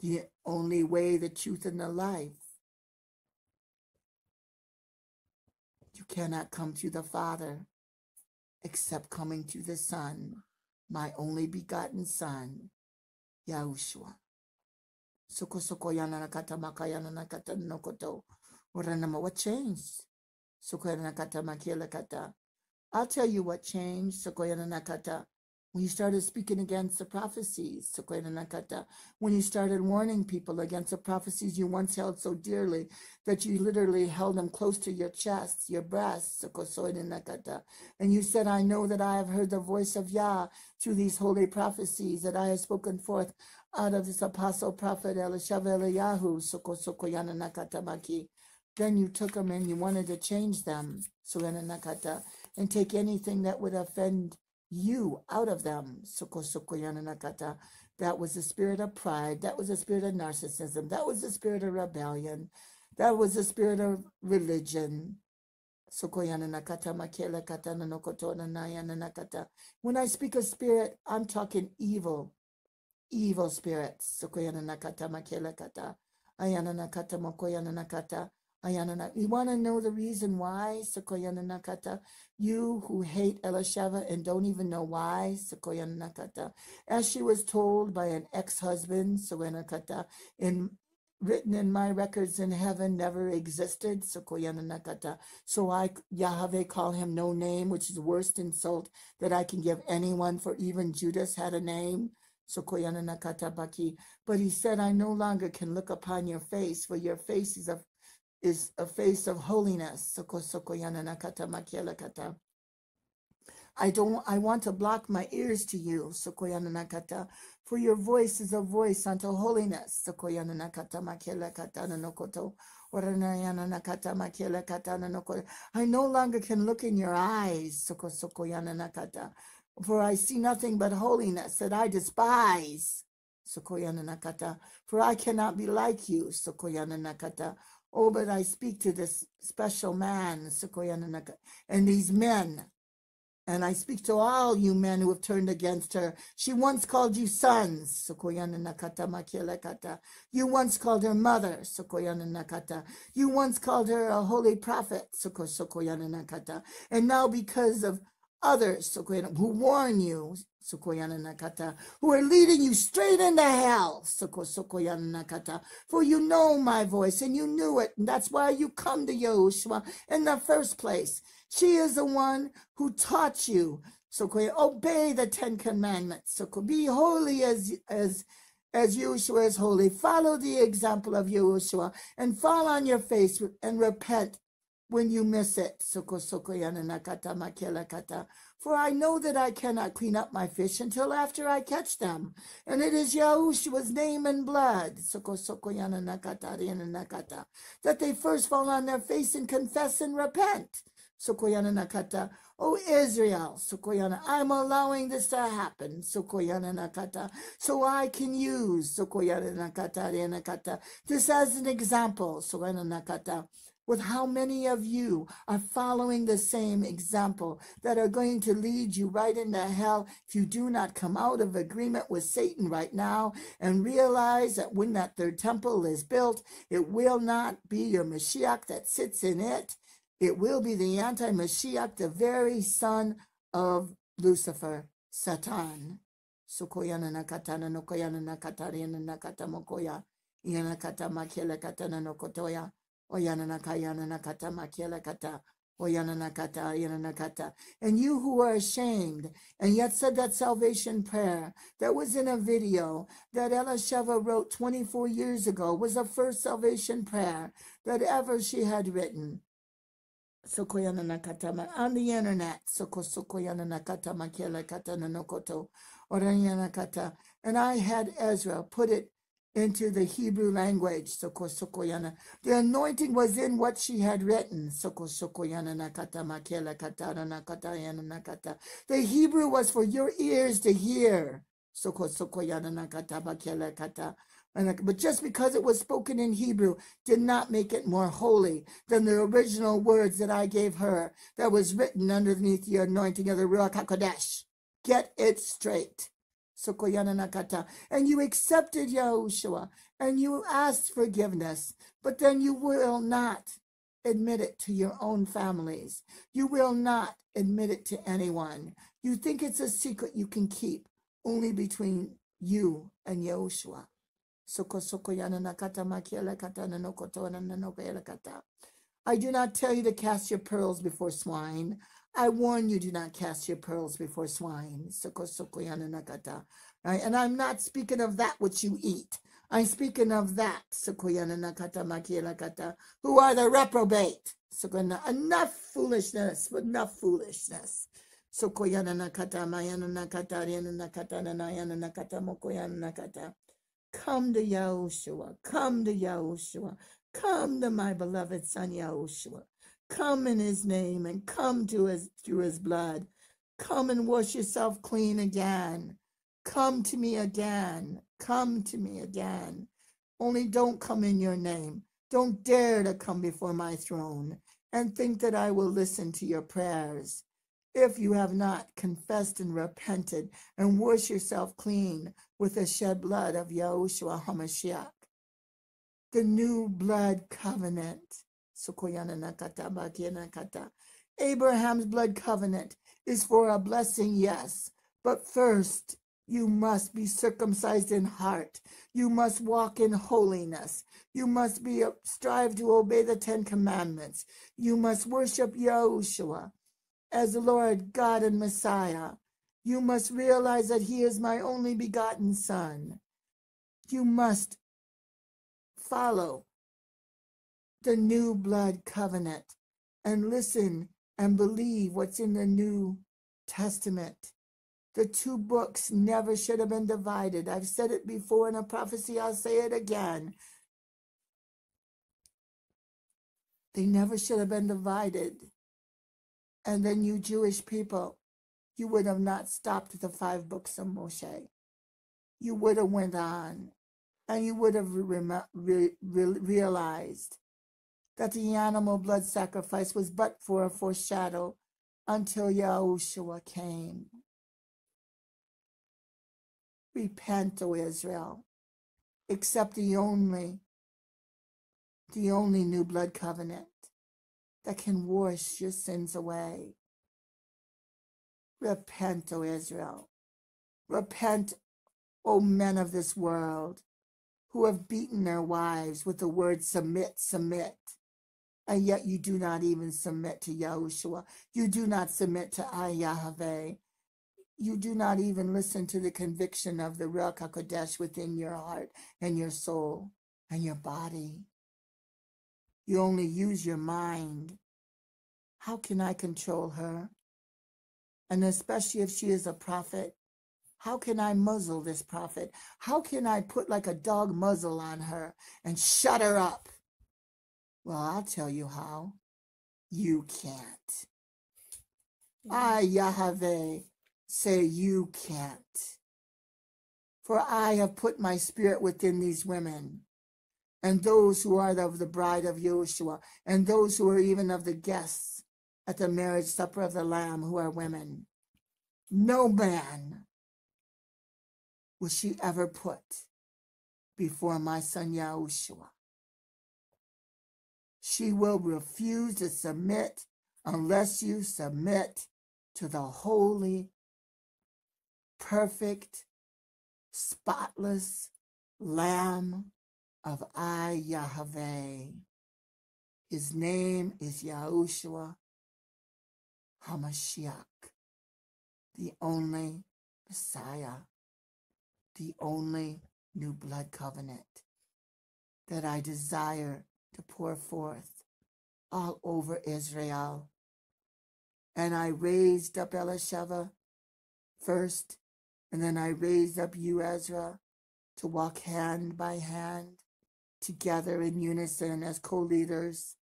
the only way, the truth, and the life? You cannot come to the Father except coming to the Son, my only begotten Son, Yahushua. Soko soko yana nakata makayana nakata nokoto. What changed? Soko yana nakata makiela kata. I'll tell you what changed. Soko yana nakata when you started speaking against the prophecies, when you started warning people against the prophecies you once held so dearly that you literally held them close to your chest, your breast, and you said, I know that I have heard the voice of Yah through these holy prophecies that I have spoken forth out of this apostle prophet Elisheva Eliyahu, then you took them and you wanted to change them, and take anything that would offend you out of them. That was the spirit of pride. That was the spirit of narcissism. That was the spirit of rebellion. That was the spirit of religion. When I speak of spirit, I'm talking evil, evil spirits. You want to know the reason why, Sequoyana Nakata? You who hate Elisheva and don't even know why, Sequoyana Nakata. As she was told by an ex-husband, Sequoyana Nakata, in written in my records in heaven never existed. So So I, Yahweh, call him no name, which is the worst insult that I can give anyone, for even Judas had a name. So But he said, I no longer can look upon your face, for your face is a is a face of holiness. I don't I want to block my ears to you, Sokoyananakata, for your voice is a voice unto holiness. Sokoyananakata makelakata nanokoto. I no longer can look in your eyes, for I see nothing but holiness that I despise. For I cannot be like you. Oh, but I speak to this special man, and these men and I speak to all you men who have turned against her. She once called you sons. You once called her mother. You once called her a holy prophet. And now because of others who warn you, who are leading you straight into hell. For you know my voice and you knew it. And that's why you come to Yahushua in the first place. She is the one who taught you. So obey the Ten Commandments. Be holy as as as Yeshua is holy. Follow the example of Yeshua and fall on your face and repent when you miss it. Soko Sokoyana Nakata Makelakata, for I know that I cannot clean up my fish until after I catch them. And it is Yahushua's name and blood Sukosokoyana nakata. that they first fall on their face and confess and repent. Sukoyana Nakata. Oh Israel, Sukoyana, I'm allowing this to happen, Sukoyana Nakata, so I can use Sukoyana Nakata Nakata. This as an example, Sukoyana Nakata with how many of you are following the same example that are going to lead you right into hell if you do not come out of agreement with Satan right now and realize that when that third temple is built, it will not be your Mashiach that sits in it. It will be the anti Mashiach, the very son of Lucifer, Satan. Nokotoya. Kata. And you who are ashamed and yet said that salvation prayer that was in a video that Elisheva wrote 24 years ago was the first salvation prayer that ever she had written. On the internet. Soko sokoyana nakatama kele katana nokoto. Oranyana kata. And I had Ezra put it into the Hebrew language. Soko sokoyana. The anointing was in what she had written. Soko sokoyana nakata makela nakata yana nakata. The Hebrew was for your ears to hear. Soko sokoyana nakata bakela kata. But just because it was spoken in Hebrew did not make it more holy than the original words that I gave her that was written underneath the anointing of the Ruach HaKodesh. Get it straight. And you accepted Yahushua and you asked forgiveness, but then you will not admit it to your own families. You will not admit it to anyone. You think it's a secret you can keep only between you and Yahushua. I do not tell you to cast your pearls before swine. I warn you, do not cast your pearls before swine. Right? And I'm not speaking of that which you eat. I'm speaking of that, who are the reprobate. Enough foolishness, enough foolishness. Come to Yahushua. Come to Yahushua. Come to my beloved son Yahushua. Come in his name and come to his through his blood. Come and wash yourself clean again. Come to me again. Come to me again. Only don't come in your name. Don't dare to come before my throne and think that I will listen to your prayers. If you have not confessed and repented and washed yourself clean with the shed blood of Yahushua HaMashiach. The new blood covenant. Abraham's blood covenant is for a blessing, yes, but first You must be circumcised in heart. You must walk in holiness. You must be uh, strive to obey the Ten Commandments. You must worship Yahushua as the Lord God and Messiah. You must realize that He is my only begotten Son. You must follow the new blood covenant and listen and believe what's in the New Testament. The two books never should have been divided. I've said it before in a prophecy, I'll say it again. They never should have been divided. And then you Jewish people, you would have not stopped the five books of Moshe. You would have went on and you would have re re realized that the animal blood sacrifice was but for a foreshadow until Yahushua came. Repent, O Israel. Accept the only, the only new blood covenant that can wash your sins away. Repent, O Israel. Repent, O men of this world, who have beaten their wives with the word submit, submit. And yet you do not even submit to Yahushua. You do not submit to I Yahweh you do not even listen to the conviction of the Ruach HaKodesh within your heart and your soul and your body. You only use your mind. How can I control her? And especially if she is a prophet, how can I muzzle this prophet? How can I put like a dog muzzle on her and shut her up? Well, I'll tell you how. You can't. Mm-hmm. I, Yahweh, say, You can't. For I have put my spirit within these women, and those who are of the bride of Yeshua, and those who are even of the guests at the marriage supper of the Lamb, who are women. No man will she ever put before my son Yahushua. She will refuse to submit unless you submit to the holy perfect, spotless Lamb of I Yahweh. His name is Yahushua HaMashiach, the only Messiah, the only new blood covenant that I desire to pour forth all over Israel. And I raised up Elisheva first and then I raised up you, Ezra, to walk hand by hand together in unison as co leaders,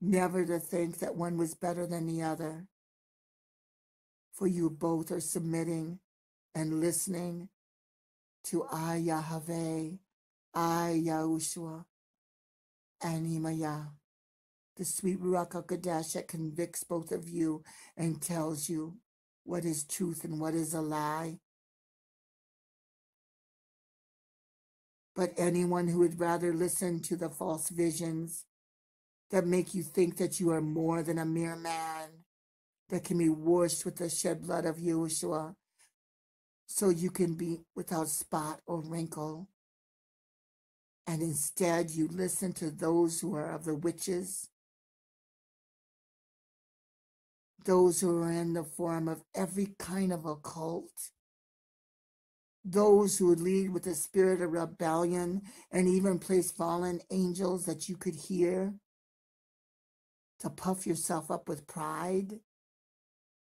never to think that one was better than the other. For you both are submitting and listening to I Yahweh, I Yahushua, Imaya, the sweet Ruach HaKodesh that convicts both of you and tells you what is truth and what is a lie. But anyone who would rather listen to the false visions that make you think that you are more than a mere man, that can be washed with the shed blood of Yeshua, so you can be without spot or wrinkle. And instead, you listen to those who are of the witches, those who are in the form of every kind of occult, those who would lead with a spirit of rebellion and even place fallen angels that you could hear to puff yourself up with pride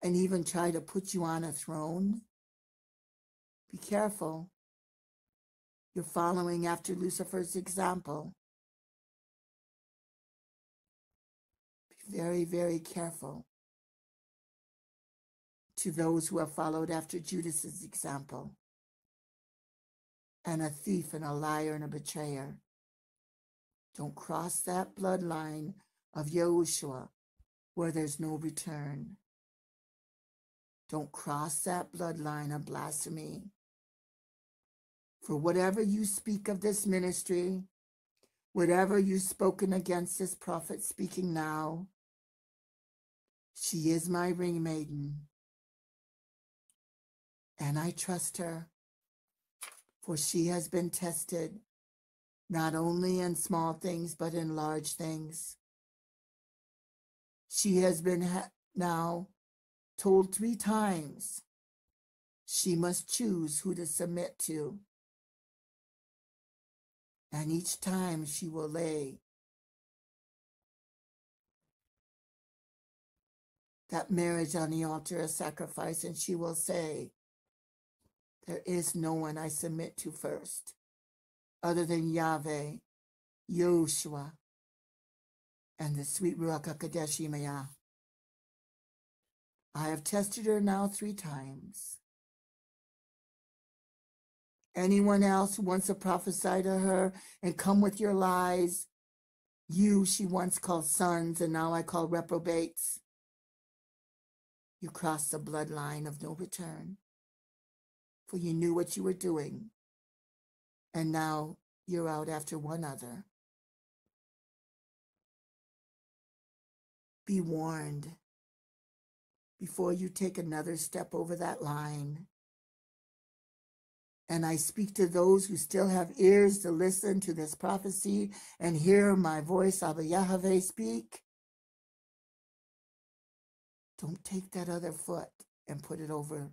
and even try to put you on a throne. Be careful. You're following after Lucifer's example. Be very, very careful to those who have followed after Judas's example, and a thief and a liar and a betrayer. Don't cross that bloodline of Yahushua where there's no return. Don't cross that bloodline of blasphemy. For whatever you speak of this ministry, whatever you've spoken against this prophet speaking now, she is my ring maiden And I trust her, for she has been tested not only in small things, but in large things. She has been ha- now told three times she must choose who to submit to. And each time she will lay that marriage on the altar of sacrifice, and she will say, There is no one I submit to first other than Yahweh, Yahushua, and the sweet Ruach HaKodesh. I have tested her now three times. Anyone else who wants to prophesy to her and come with your lies, you she once called sons and now I call reprobates. You crossed the bloodline of no return, for you knew what you were doing, and now you're out after one other. Be warned before you take another step over that line. And I speak to those who still have ears to listen to this prophecy and hear my voice, Abba Yahweh, speak. Don't take that other foot and put it over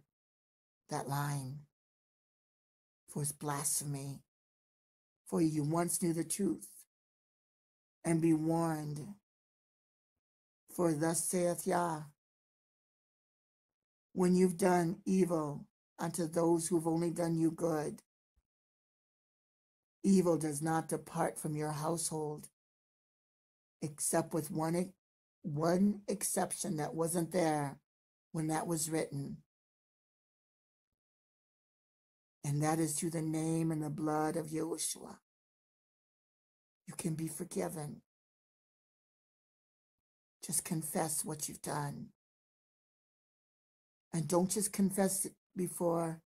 that line, for it's blasphemy. For you once knew the truth, and be warned. For thus saith Yah, when you've done evil unto those who've only done you good, evil does not depart from your household, except with one one exception that wasn't there when that was written. And that is through the name and the blood of Yahushua. You can be forgiven. Just confess what you've done. And don't just confess it before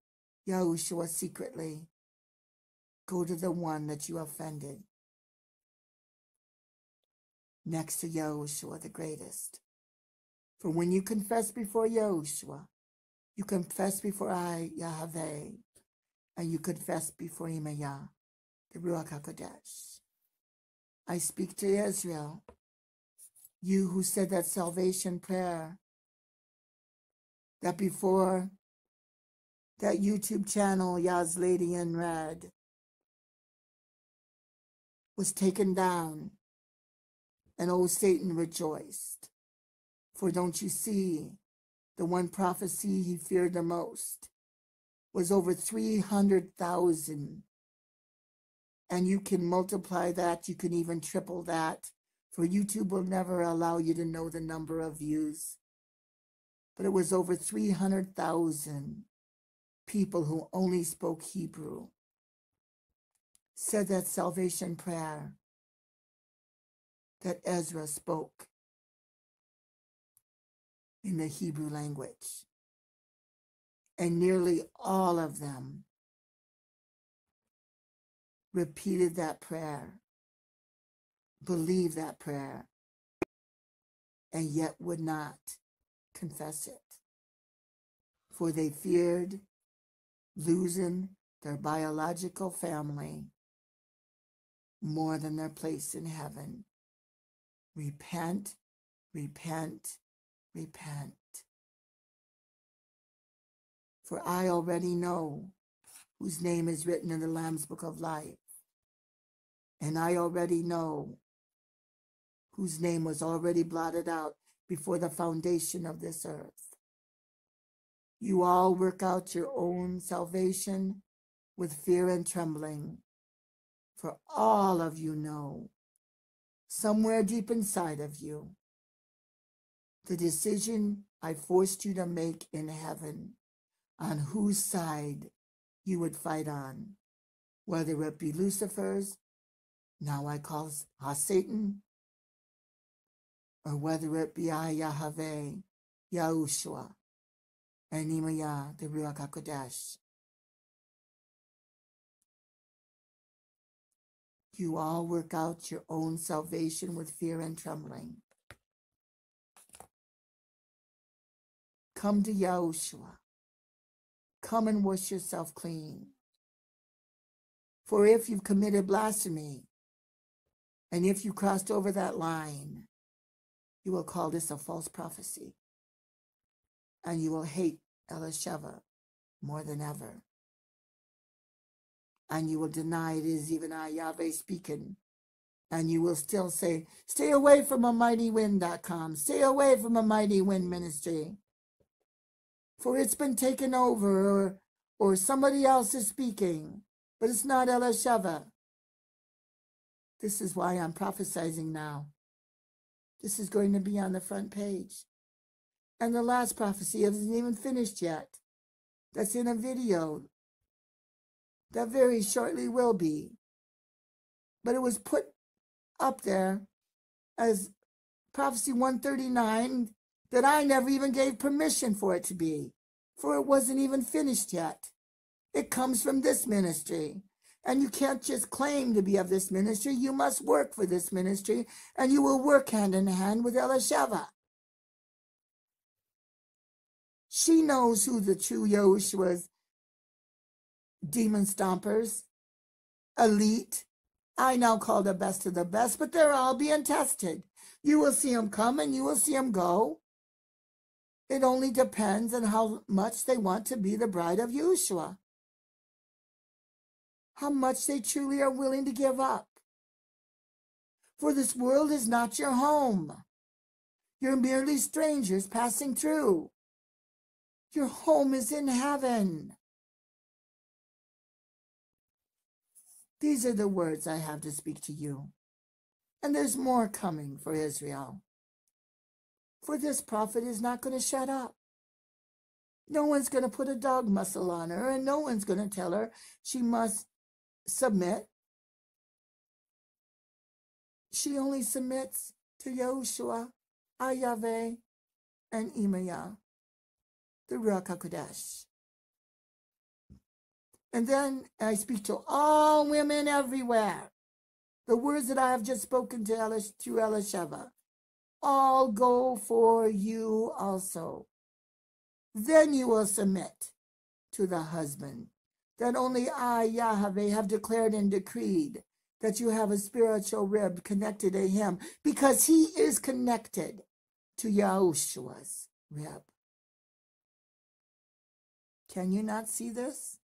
Yahushua secretly. Go to the one that you offended next to Yahushua, the greatest. For when you confess before Yahushua, you confess before I, Yahweh, and you confess before Imaya, the Ruach HaKodesh. I speak to Israel, you who said that salvation prayer, that before that YouTube channel, Yah's Lady in Red, was taken down and old Satan rejoiced. For don't you see, the one prophecy he feared the most was over 300,000. And you can multiply that, you can even triple that, for YouTube will never allow you to know the number of views. But it was over 300,000 people who only spoke Hebrew said that salvation prayer that Ezra spoke in the Hebrew language. And nearly all of them repeated that prayer, believed that prayer, and yet would not confess it. For they feared losing their biological family more than their place in heaven. Repent, repent, repent. For I already know whose name is written in the Lamb's Book of Life. And I already know whose name was already blotted out before the foundation of this earth. You all work out your own salvation with fear and trembling, for all of you know somewhere deep inside of you, the decision I forced you to make in heaven on whose side you would fight on, whether it be Lucifer's, now I call uh, Satan, or whether it be I, Yahweh, Yahushua, and Imaya, the Ruach HaKodesh. You all work out your own salvation with fear and trembling. Come to Yahushua. come and wash yourself clean. For if you've committed blasphemy, and if you crossed over that line, you will call this a false prophecy. And you will hate Elisheva more than ever. And you will deny it is even I, Yahweh, speaking. And you will still say, Stay away from amightywind.com. Stay away from a mighty wind ministry. For it's been taken over, or, or somebody else is speaking, but it's not Elisheva. This is why I'm prophesizing now. This is going to be on the front page. And the last prophecy isn't even finished yet. That's in a video that very shortly will be. But it was put up there as prophecy 139 that I never even gave permission for it to be, for it wasn't even finished yet. It comes from this ministry. And you can't just claim to be of this ministry. You must work for this ministry, and you will work hand in hand with Elisheva. She knows who the true Yahushua's demon stompers, elite. I now call the best of the best, but they're all being tested. You will see them come and you will see them go. It only depends on how much they want to be the bride of Yeshua how much they truly are willing to give up. For this world is not your home. You're merely strangers passing through. Your home is in heaven. These are the words I have to speak to you. And there's more coming for Israel. For this prophet is not going to shut up. No one's going to put a dog muscle on her, and no one's going to tell her she must submit. She only submits to Yahushua, Ayave, and Imaya, the Ruach HaKodesh. And then I speak to all women everywhere. The words that I have just spoken to Elish, through Elisheva, all go for you also. Then you will submit to the husband that only I, Yahweh, have declared and decreed that you have a spiritual rib connected to him because he is connected to Yahushua's rib. Can you not see this?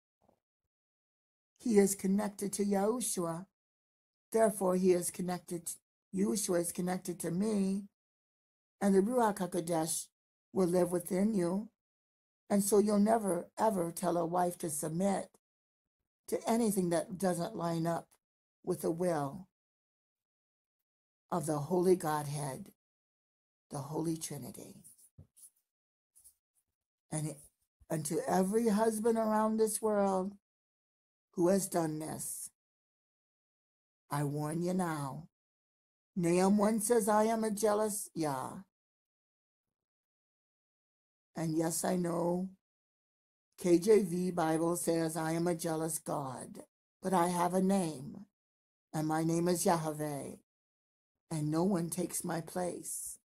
He is connected to Yahushua. Therefore, he is connected, Yahushua is connected to me, and the Ruach HaKodesh will live within you. And so you'll never, ever tell a wife to submit to anything that doesn't line up with the will of the Holy Godhead, the Holy Trinity. And, and to every husband around this world who has done this, I warn you now. Nahum 1 says, I am a jealous Yah. And yes, I know KJV Bible says, I am a jealous God, but I have a name, and my name is Yahweh, and no one takes my place,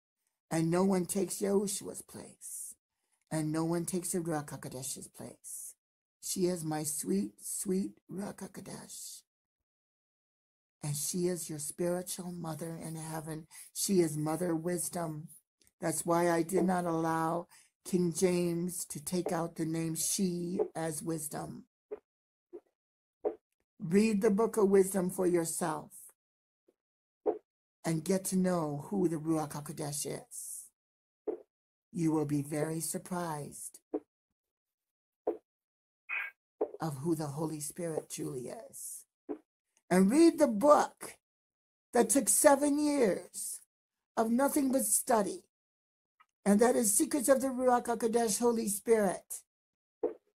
and no one takes Yahushua's place, and no one takes the Ruach place. She is my sweet, sweet Ruach. And she is your spiritual mother in heaven. She is mother wisdom. That's why I did not allow King James to take out the name she as wisdom. Read the book of wisdom for yourself and get to know who the Ruach HaKodesh is. You will be very surprised of who the Holy Spirit truly is. And read the book that took seven years of nothing but study and that is Secrets of the Ruach HaKodesh, Holy Spirit.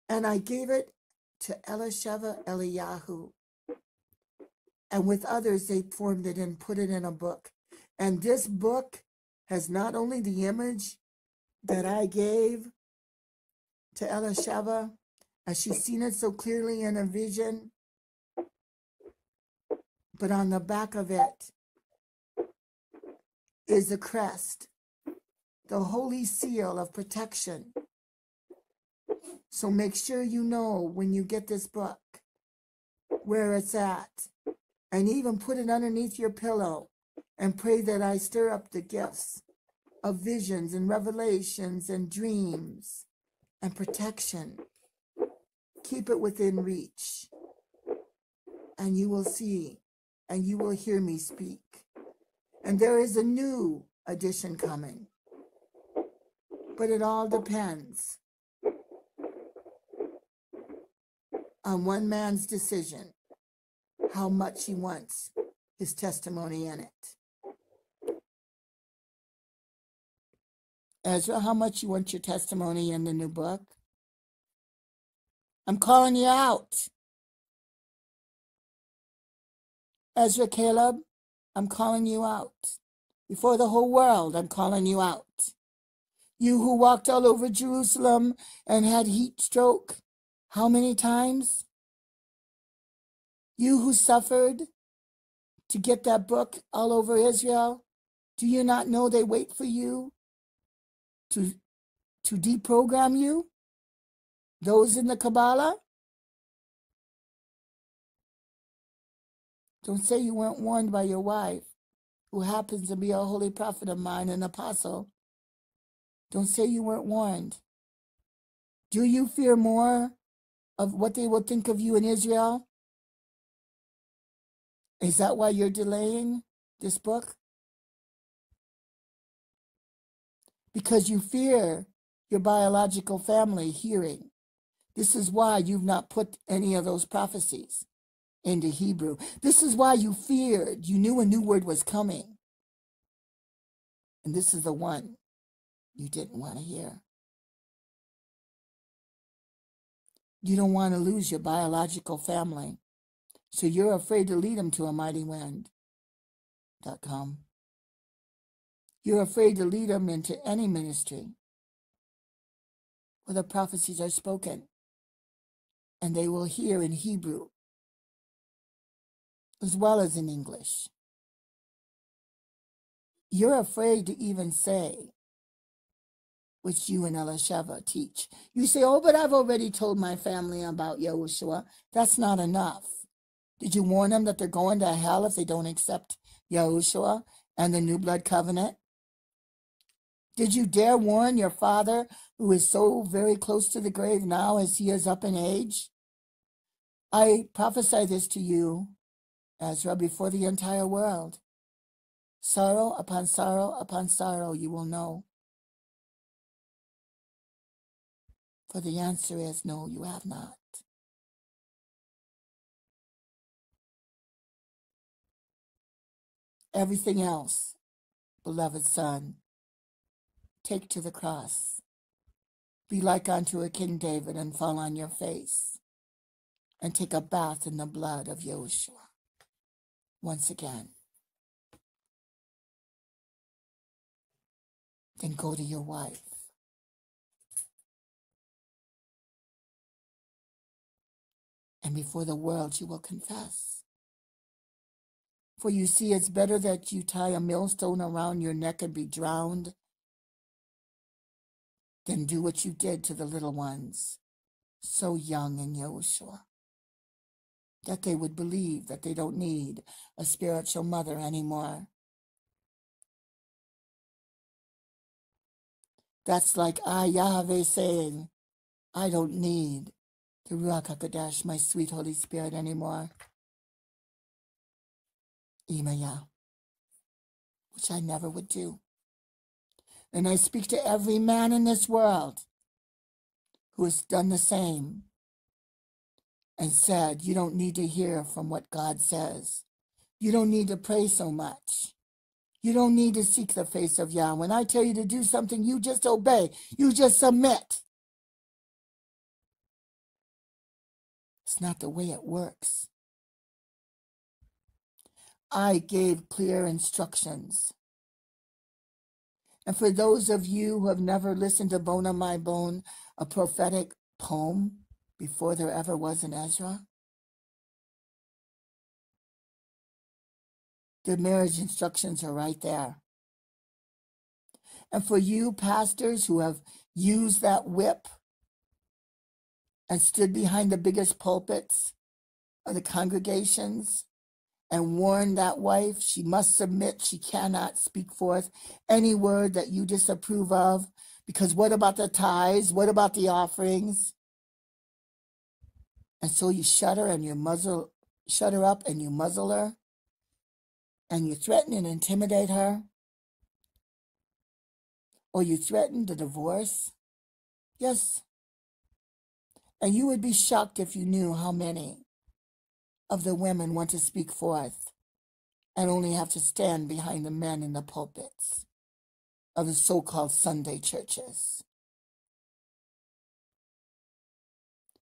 And I gave it to Elisheva Eliyahu. And with others, they formed it and put it in a book. And this book has not only the image that I gave to Elisheva, as she's seen it so clearly in a vision, but on the back of it is the crest the holy seal of protection So make sure you know when you get this book where it's at. And even put it underneath your pillow and pray that I stir up the gifts of visions and revelations and dreams and protection. Keep it within reach. And you will see and you will hear me speak. And there is a new edition coming. But it all depends on one man's decision how much he wants his testimony in it. Ezra, how much you want your testimony in the new book? I'm calling you out. Ezra Caleb, I'm calling you out. Before the whole world, I'm calling you out. You who walked all over Jerusalem and had heat stroke, how many times? You who suffered to get that book all over Israel, do you not know they wait for you to, to deprogram you? Those in the Kabbalah? Don't say you weren't warned by your wife, who happens to be a holy prophet of mine, an apostle. Don't say you weren't warned. Do you fear more of what they will think of you in Israel? Is that why you're delaying this book? Because you fear your biological family hearing. This is why you've not put any of those prophecies into Hebrew. This is why you feared. You knew a new word was coming. And this is the one you didn't want to hear. You don't want to lose your biological family. So you're afraid to lead them to a mighty wind. You're afraid to lead them into any ministry where the prophecies are spoken and they will hear in Hebrew as well as in English. You're afraid to even say, which you and Elisheva teach. You say, oh, but I've already told my family about Yahushua. That's not enough. Did you warn them that they're going to hell if they don't accept Yahushua and the new blood covenant? Did you dare warn your father, who is so very close to the grave now as he is up in age? I prophesy this to you Ezra, before the entire world. Sorrow upon sorrow upon sorrow you will know. For the answer is no, you have not. Everything else, beloved son, take to the cross. Be like unto a King David and fall on your face and take a bath in the blood of Yahushua once again. Then go to your wife. And before the world you will confess. For you see, it's better that you tie a millstone around your neck and be drowned than do what you did to the little ones, so young in Yahushua that they would believe that they don't need a spiritual mother anymore. That's like I, Yahweh, saying, I don't need the Ruach HaKodesh, my sweet Holy Spirit, anymore. Imaya, which I never would do. And I speak to every man in this world who has done the same and said, You don't need to hear from what God says. You don't need to pray so much. You don't need to seek the face of Yah. When I tell you to do something, you just obey, you just submit. It's not the way it works. I gave clear instructions. And for those of you who have never listened to Bone of My Bone, a prophetic poem, before there ever was an Ezra? The marriage instructions are right there. And for you pastors who have used that whip and stood behind the biggest pulpits of the congregations and warn that wife she must submit, she cannot speak forth any word that you disapprove of. Because what about the tithes? What about the offerings? And so you shut her and you muzzle, shut her up and you muzzle her and you threaten and intimidate her. Or you threaten the divorce. Yes. And you would be shocked if you knew how many of the women want to speak forth and only have to stand behind the men in the pulpits of the so called Sunday churches.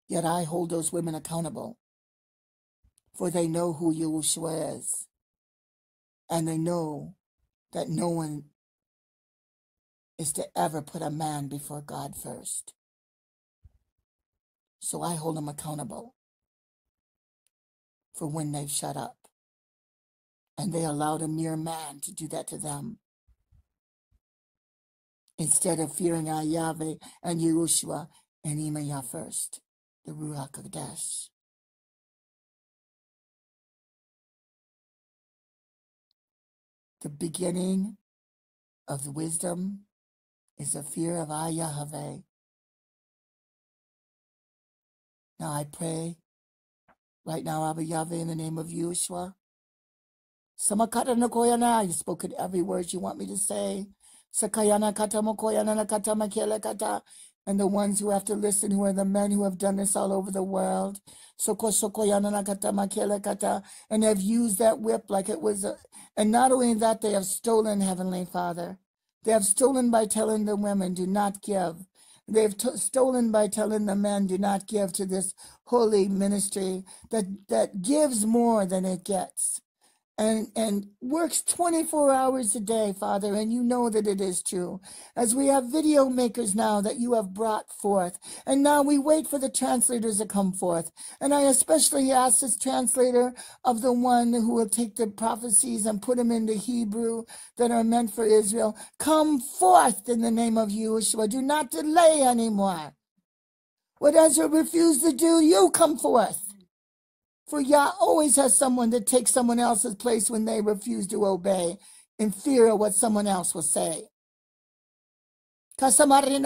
Yet I hold those women accountable, for they know who Yahushua is, and they know that no one is to ever put a man before God first. So I hold them accountable for when they've shut up. And they allowed a mere man to do that to them. Instead of fearing Yahweh and Yahushua and Imaya first, the Ruach Kodesh. The beginning of the wisdom is the fear of Yahweh. Now I pray Right now, Abba Yahweh, in the name of Yeshua. Samakata Nakoyana, you've spoken every word you want me to say. Sakayana kata mokoyana kata makele kata. And the ones who have to listen, who are the men who have done this all over the world. Soko sokoyana kata makele kata. And have used that whip like it was a, and not only that, they have stolen, Heavenly Father. They have stolen by telling the women, do not give. They've t- stolen by telling the men, do not give to this holy ministry that, that gives more than it gets and and works 24 hours a day father and you know that it is true. As we have video makers now that you have brought forth and now we wait for the translators to come forth. And i especially ask this translator of the one who will take the prophecies and put them into hebrew that are meant for israel come forth in the name of yeshua. Do not delay anymore. What ezra refused to do you come forth for Yah always has someone that takes someone else's place when they refuse to obey in fear of what someone else will say. Yana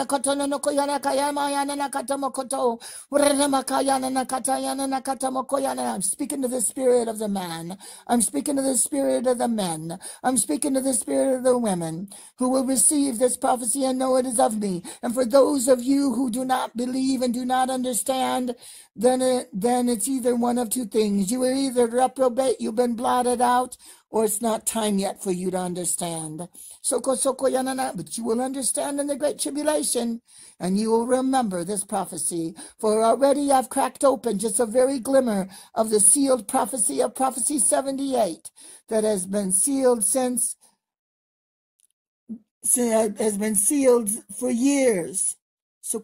na katamokoto. Urema kayana na katayana na katamokoyana. I'm speaking to the spirit of the man. I'm speaking to the spirit of the men. I'm speaking to the spirit of the women who will receive this prophecy and know it is of me. And for those of you who do not believe and do not understand, then it, then it's either one of two things. You are either reprobate, you've been blotted out, or it's not time yet for you to understand. Soko soko yanana, but you will understand in the great tribulation, and you will remember this prophecy. For already I've cracked open just a very glimmer of the sealed prophecy of prophecy 78 that has been sealed since has been sealed for years. For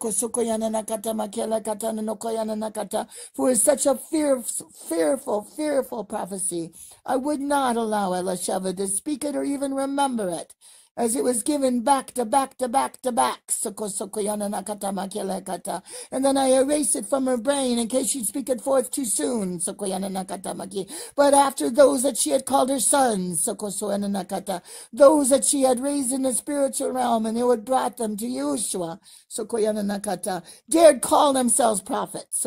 it's such a fear, fearful, fearful prophecy. I would not allow Elisheva to speak it or even remember it as it was given back to back to back to back. And then I erase it from her brain in case she'd speak it forth too soon. But after those that she had called her sons, those that she had raised in the spiritual realm, and they had brought them to Yeshua, dared call themselves prophets,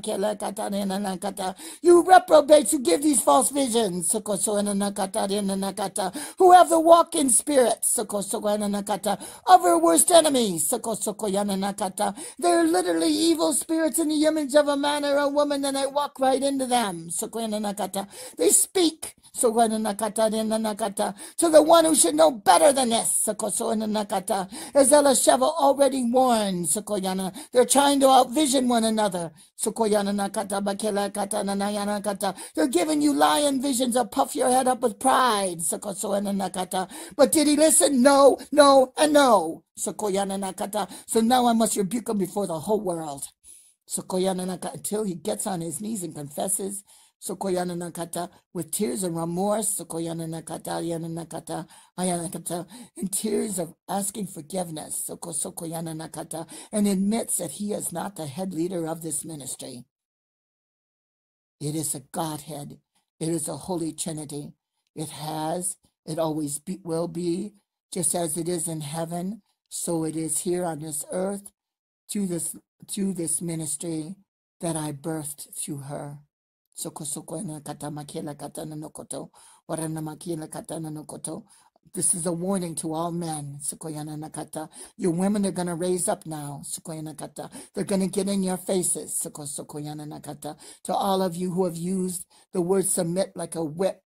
You reprobates you give these false visions. Who have the walking spirits of our worst enemies. They're literally evil spirits in the image of a man or a woman, and I walk right into them. They speak So nakata to the one who should know better than this. nakata As Elisheva already warned, they're trying to outvision one another. They're giving you lion visions of puff your head up with pride. But did he listen? No, no, and no. So now I must rebuke him before the whole world. Until he gets on his knees and confesses Sokoyana Nakata with tears of remorse, Sokoyana Nakata, Yana Nakata, Ayana Nakata, in tears of asking forgiveness, Soko Sokoyana Nakata, and admits that he is not the head leader of this ministry. It is a Godhead. It is a Holy Trinity. It has, it always be, will be, just as it is in heaven, so it is here on this earth through this through this ministry that I birthed through her. Soko soko kata makila kata na nokoto. Warana kata. This is a warning to all men. Sukoyana nakata. Your women are going to raise up now. Sukoyana nakata. They're going to get in your faces. Suko sukoyana nakata. To all of you who have used the word submit like a whip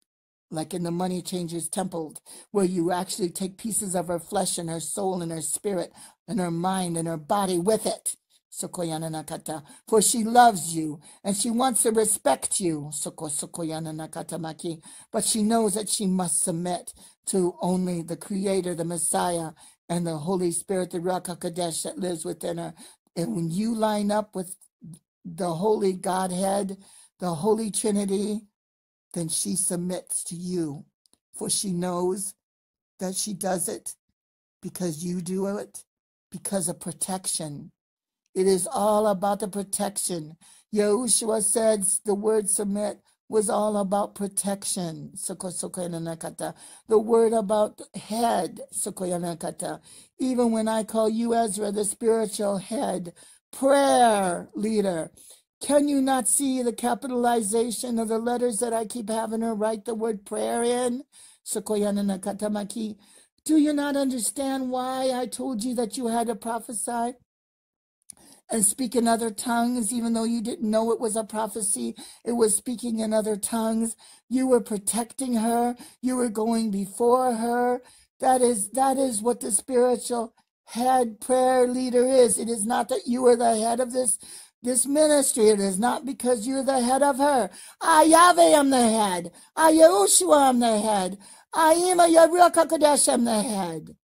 like in the money changers temple, where you actually take pieces of her flesh and her soul and her spirit and her mind and her body with it. Sokoyana Nakata, for she loves you and she wants to respect you, Soko Maki, but she knows that she must submit to only the Creator, the Messiah, and the Holy Spirit, the Ruach HaKodesh that lives within her. And when you line up with the Holy Godhead, the Holy Trinity, then she submits to you, for she knows that she does it because you do it, because of protection it is all about the protection. Yahushua said the word submit was all about protection. The word about head. Even when I call you Ezra, the spiritual head, prayer leader. Can you not see the capitalization of the letters that I keep having her write the word prayer in? Do you not understand why I told you that you had to prophesy? And speak in other tongues, even though you didn't know it was a prophecy. It was speaking in other tongues. You were protecting her. You were going before her. That is that is what the spiritual head prayer leader is. It is not that you are the head of this this ministry. It is not because you're the head of her. I Yahweh am the head. I Yahushua am the head. I am the head.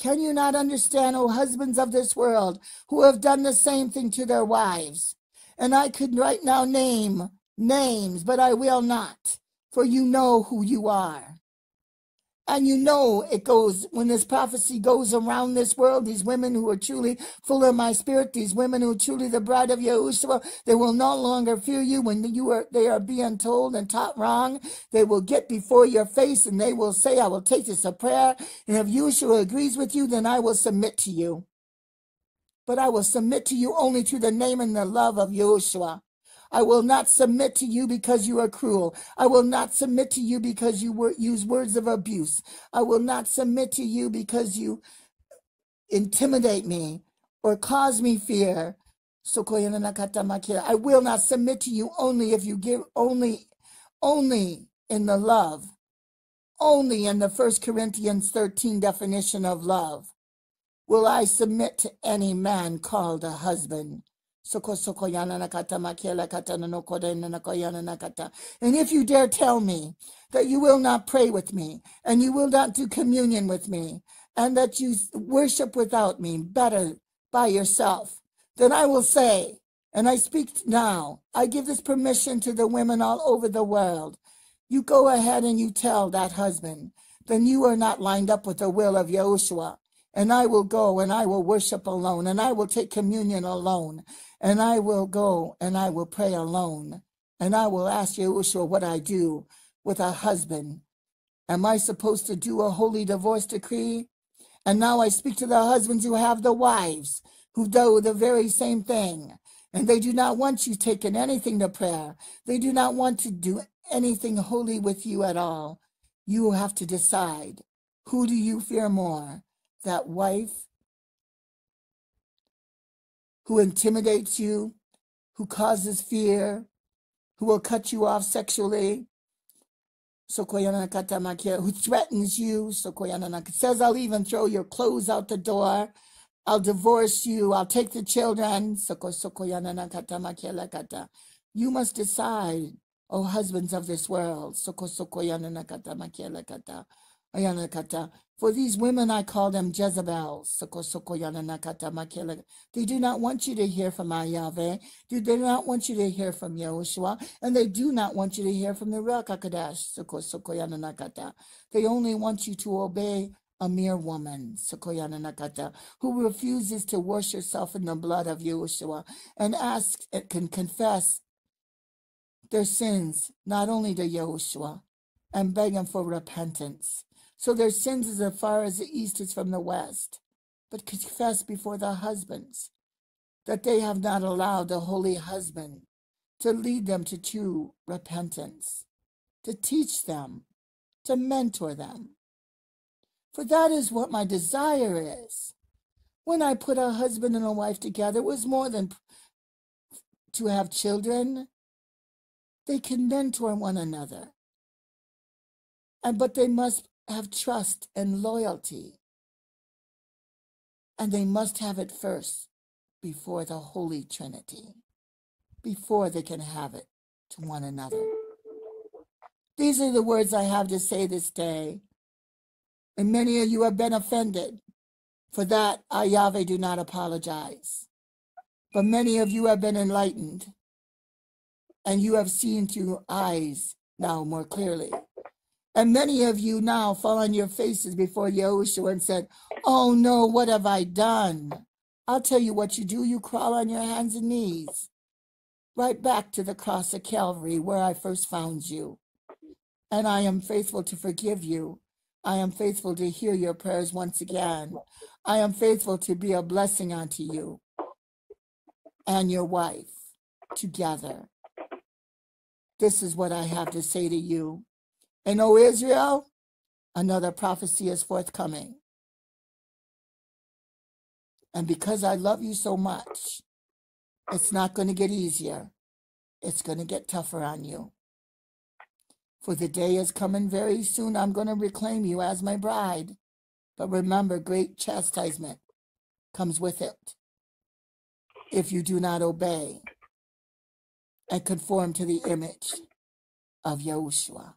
Can you not understand, O husbands of this world, who have done the same thing to their wives? And I could right now name names, but I will not, for you know who you are. And you know it goes, when this prophecy goes around this world, these women who are truly full of my spirit, these women who are truly the bride of Yahushua, they will no longer fear you when you are, they are being told and taught wrong. They will get before your face and they will say, I will take this a prayer. And if Yahushua agrees with you, then I will submit to you. But I will submit to you only to the name and the love of Yahushua. I will not submit to you because you are cruel. I will not submit to you because you use words of abuse. I will not submit to you because you intimidate me or cause me fear. I will not submit to you only if you give only, only in the love, only in the First Corinthians 13 definition of love will I submit to any man called a husband. And if you dare tell me that you will not pray with me, and you will not do communion with me, and that you worship without me better by yourself, then I will say, and I speak now, I give this permission to the women all over the world. You go ahead and you tell that husband, then you are not lined up with the will of Yahushua. And I will go and I will worship alone, and I will take communion alone, and I will go and I will pray alone. And I will ask Yahushua what I do with a husband. Am I supposed to do a holy divorce decree? And now I speak to the husbands who have the wives who do the very same thing. And they do not want you taking anything to prayer. They do not want to do anything holy with you at all. You have to decide who do you fear more, that wife who intimidates you, who causes fear, who will cut you off sexually, who threatens you, says, I'll even throw your clothes out the door. I'll divorce you. I'll take the children. You must decide, O husbands of this world. For these women, I call them Jezebels. They do not want you to hear from Yahweh. They do not want you to hear from Yahushua. And they do not want you to hear from the Ruach. They only want you to obey a mere woman, who refuses to wash herself in the blood of Yahushua and ask and can confess their sins, not only to Yahushua, and beg him for repentance. So their sins as far as the east is from the west, but confess before the husbands that they have not allowed the holy husband to lead them to true repentance, to teach them, to mentor them. For that is what my desire is. When I put a husband and a wife together, it was more than to have children. They can mentor one another. And but they must have trust and loyalty. And they must have it first before the Holy Trinity, before they can have it to one another. These are the words I have to say this day. And many of you have been offended. For that, I, Yahweh, do not apologize. But many of you have been enlightened, and you have seen through eyes now more clearly. And many of you now fall on your faces before Yahushua and said, Oh no, what have I done? I'll tell you what you do. You crawl on your hands and knees right back to the cross of Calvary where I first found you. And I am faithful to forgive you. I am faithful to hear your prayers once again. I am faithful to be a blessing unto you and your wife together. This is what I have to say to you. And O Israel, another prophecy is forthcoming. And because I love you so much, it's not going to get easier. It's going to get tougher on you. For the day is coming very soon. I'm going to reclaim you as my bride. But remember, great chastisement comes with it if you do not obey and conform to the image of Yahushua.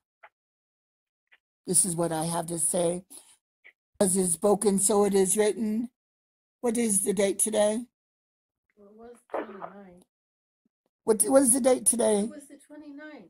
This is what I have to say. As is spoken, so it is written. What is the date today? Well, it was 29. What, what is the date today? It was the 29th.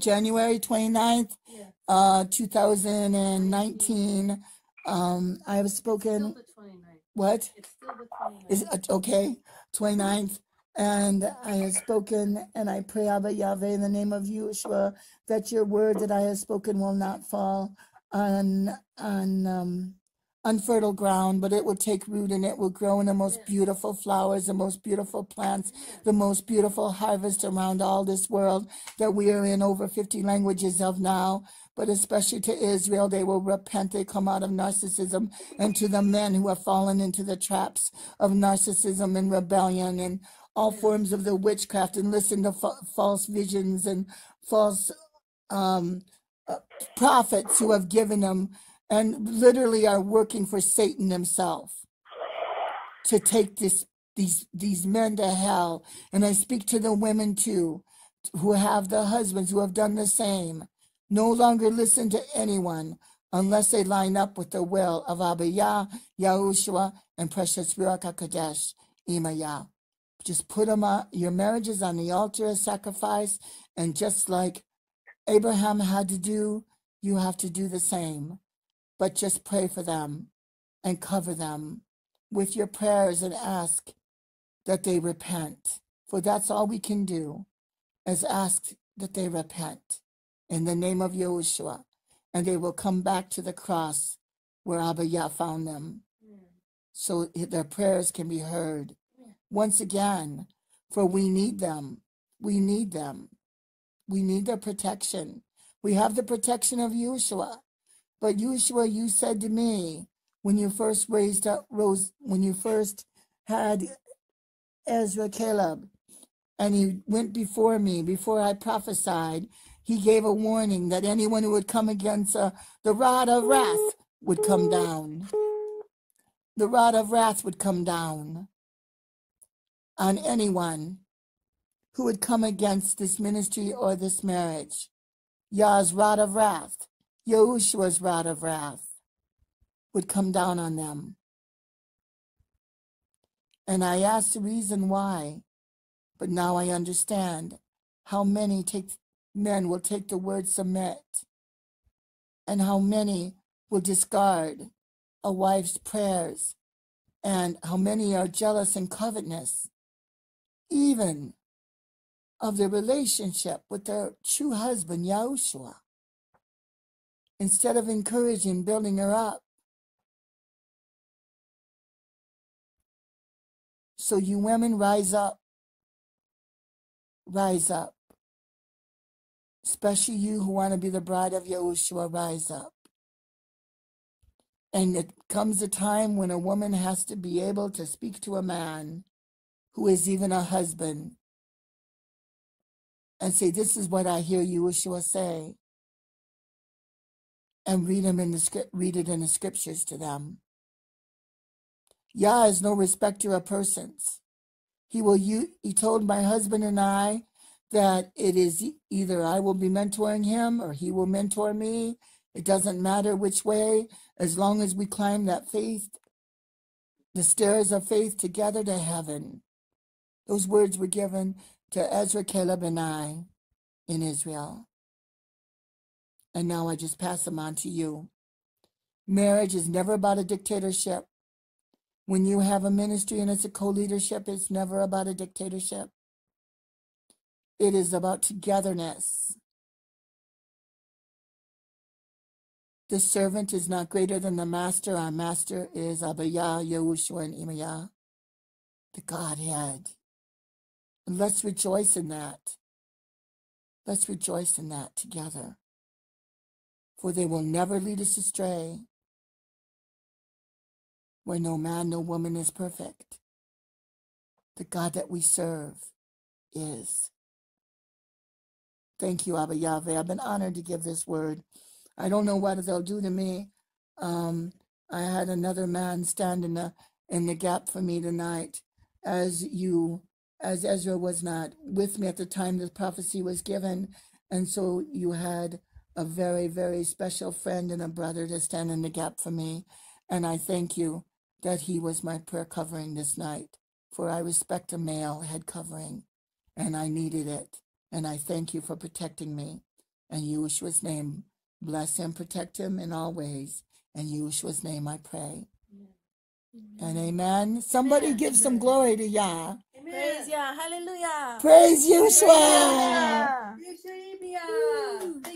January 29th, Yeah. uh, 2019. Um, I have It's spoken, still the 29th. what? It's still the 29th. Is it okay? 29th. And I have spoken, and I pray, Abba Yahweh, in the name of Yeshua, that your word that I have spoken will not fall on on um, unfertile ground, but it will take root and it will grow in the most beautiful flowers, the most beautiful plants, the most beautiful harvest around all this world that we are in over 50 languages of now. But especially to Israel, they will repent. They come out of narcissism, and to the men who have fallen into the traps of narcissism and rebellion and all forms of the witchcraft and listen to fa- false visions and false um, uh, prophets who have given them and literally are working for Satan himself to take this these these men to hell. And I speak to the women too, who have the husbands who have done the same. No longer listen to anyone unless they line up with the will of Abba Yah, Yahushua, and precious Ruach HaKodesh, Imaya. Just put them on, your marriages on the altar of sacrifice, and just like Abraham had to do, you have to do the same. But just pray for them and cover them with your prayers and ask that they repent. For that's all we can do is ask that they repent in the name of Yahushua. And they will come back to the cross where Abba Yah found them mm. so eh, their prayers can be heard once again, for we need them. We need them. We need their protection. We have the protection of Yeshua. But Yeshua, you said to me when you first raised up, rose, when you first had Ezra Caleb, and he went before me before I prophesied. He gave a warning that anyone who would come against uh, the rod of wrath would come down. The rod of wrath would come down on anyone who would come against this ministry or this marriage. Yah's rod of wrath, Yahushua's rod of wrath, would come down on them. And I asked the reason why, but now I understand how many take, men will take the word submit and how many will discard a wife's prayers and how many are jealous and covetous, even of their relationship with their true husband, Yahushua. Instead of encouraging, building her up. So you women rise up. Rise up. Especially you who want to be the bride of Yahushua, rise up. And it comes a time when a woman has to be able to speak to a man who is even a husband and say, This is what I hear Yahushua say. And read them in the read it in the scriptures to them. Yah is no respecter of persons. He will you he told my husband and I that it is either I will be mentoring him or he will mentor me. It doesn't matter which way, as long as we climb that faith, the stairs of faith together to heaven. Those words were given to Ezra, Caleb, and I in Israel. And now I just pass them on to you. Marriage is never about a dictatorship. When you have a ministry and it's a co leadership, it's never about a dictatorship. It is about togetherness. The servant is not greater than the master. Our master is Abba Yah, Yahushua, and Imaya, the Godhead. And let's rejoice in that. Let's rejoice in that together. For they will never lead us astray, where no man, no woman is perfect. The God that we serve is. Thank you, Abba Yahweh. I've been honored to give this word. I don't know what they'll do to me. Um, I had another man stand in the in the gap for me tonight, as you as Ezra was not with me at the time the prophecy was given, and so you had a very very special friend and a brother to stand in the gap for me, and I thank you that he was my prayer covering this night, for I respect a male head covering, and I needed it, and I thank you for protecting me. And Yahushua's name, bless him, protect him in all ways. And Yahushua's name I pray. And amen. Somebody Amen. give some glory to Yah. Praise Yah. Hallelujah. Praise Yeshua. Hallelujah.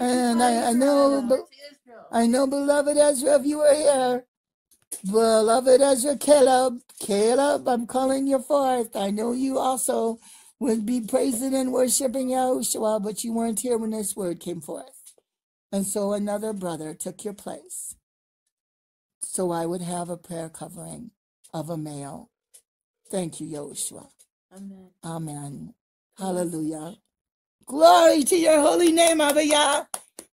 And I, I know, but I know, beloved Ezra, if you were here, beloved Ezra Caleb, Caleb, I'm calling you forth. I know you also would be praising and worshiping Yahushua, but you weren't here when this word came forth. And so another brother took your place. So I would have a prayer covering of a male. Thank you, Yahushua. Amen. Amen. Hallelujah. Glory to your holy name, Abba Yah.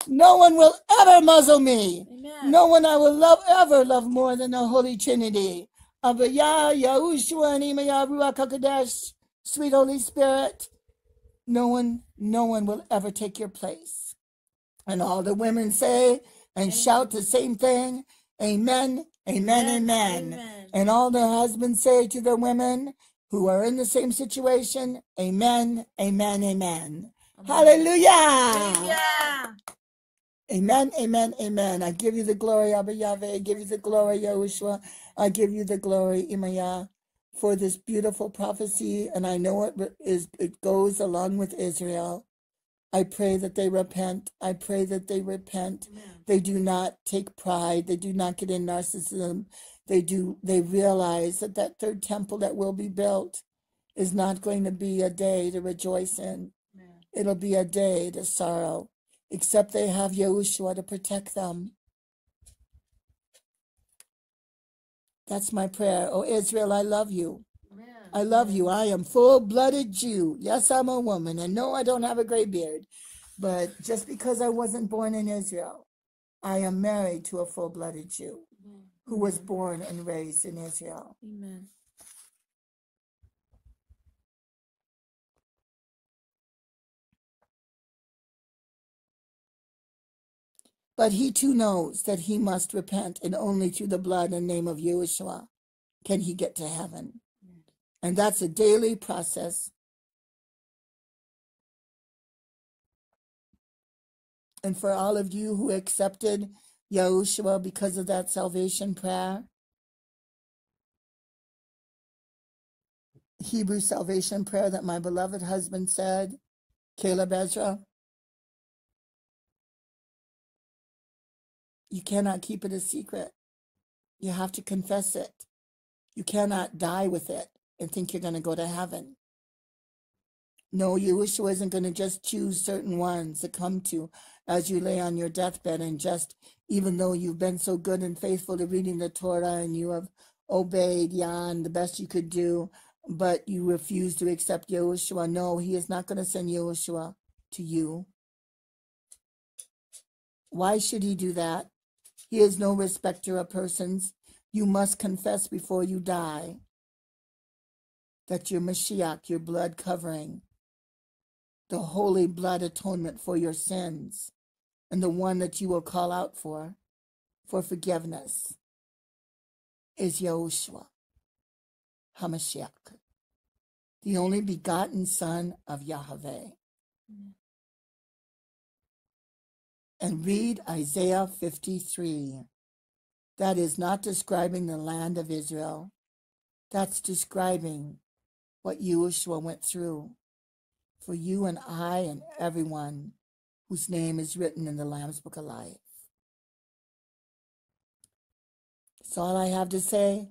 No one will ever muzzle me. Amen. No one I will love ever love more than the Holy Trinity. Abba Yah, Yahushua, and Imaya, Ruach HaKodesh, sweet Holy Spirit. No one, no one will ever take your place. And all the women say and shout the same thing. Amen, amen, amen. Amen. And all the husbands say to the women who are in the same situation, Amen, Amen, Amen. Hallelujah. Yeah. Amen, amen, amen. I give you the glory, Abba Yahweh. I give you the glory, Yahushua. I give you the glory, Imaya, for this beautiful prophecy. And I know it is it goes along with Israel. I pray that they repent. I pray that they repent. Amen. They do not take pride. They do not get in narcissism. They do. They realize that that third temple that will be built is not going to be a day to rejoice in. Amen. It'll be a day to sorrow, except they have Yahushua to protect them. That's my prayer. Oh, Israel, I love you. I love you. I am full blooded Jew. Yes, I'm a woman. And no, I don't have a gray beard. But just because I wasn't born in Israel, I am married to a full blooded Jew who was born and raised in Israel. Amen. But he too knows that he must repent, and only through the blood and name of Yeshua can he get to heaven. And that's a daily process. And for all of you who accepted Yahushua because of that salvation prayer, Hebrew salvation prayer that my beloved husband said, Caleb Ezra, you cannot keep it a secret. You have to confess it. You cannot die with it and think you're going to go to heaven. No, Yahushua isn't going to just choose certain ones to come to as you lay on your deathbed and just, even though you've been so good and faithful to reading the Torah and you have obeyed Yah the best you could do, but you refuse to accept Yahushua. No, he is not going to send Yahushua to you. Why should he do that? He is no respecter of persons. You must confess before you die that your Mashiach, your blood covering, the holy blood atonement for your sins, and the one that you will call out for, for forgiveness, is Yahushua HaMashiach, the only begotten Son of Yahweh. And read Isaiah 53. That is not describing the land of Israel. That's describing what Yahushua went through for you and I and everyone whose name is written in the Lamb's Book of Life. That's all I have to say.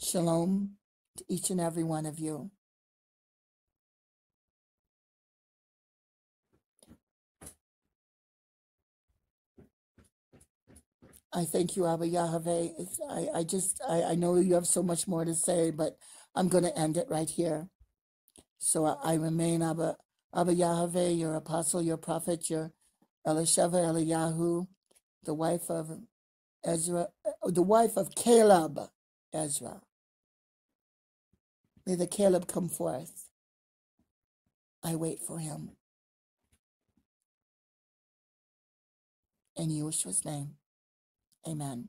Shalom to each and every one of you. I thank you, Abba Yahweh. I, I just, I, I know you have so much more to say, but I'm going to end it right here. So I, I remain Abba, Abba Yahweh, your apostle, your prophet, your Elisheva Eliyahu, the wife of Ezra, uh, the wife of Caleb Ezra. May the Caleb come forth. I wait for him. In Yeshua's name, amen.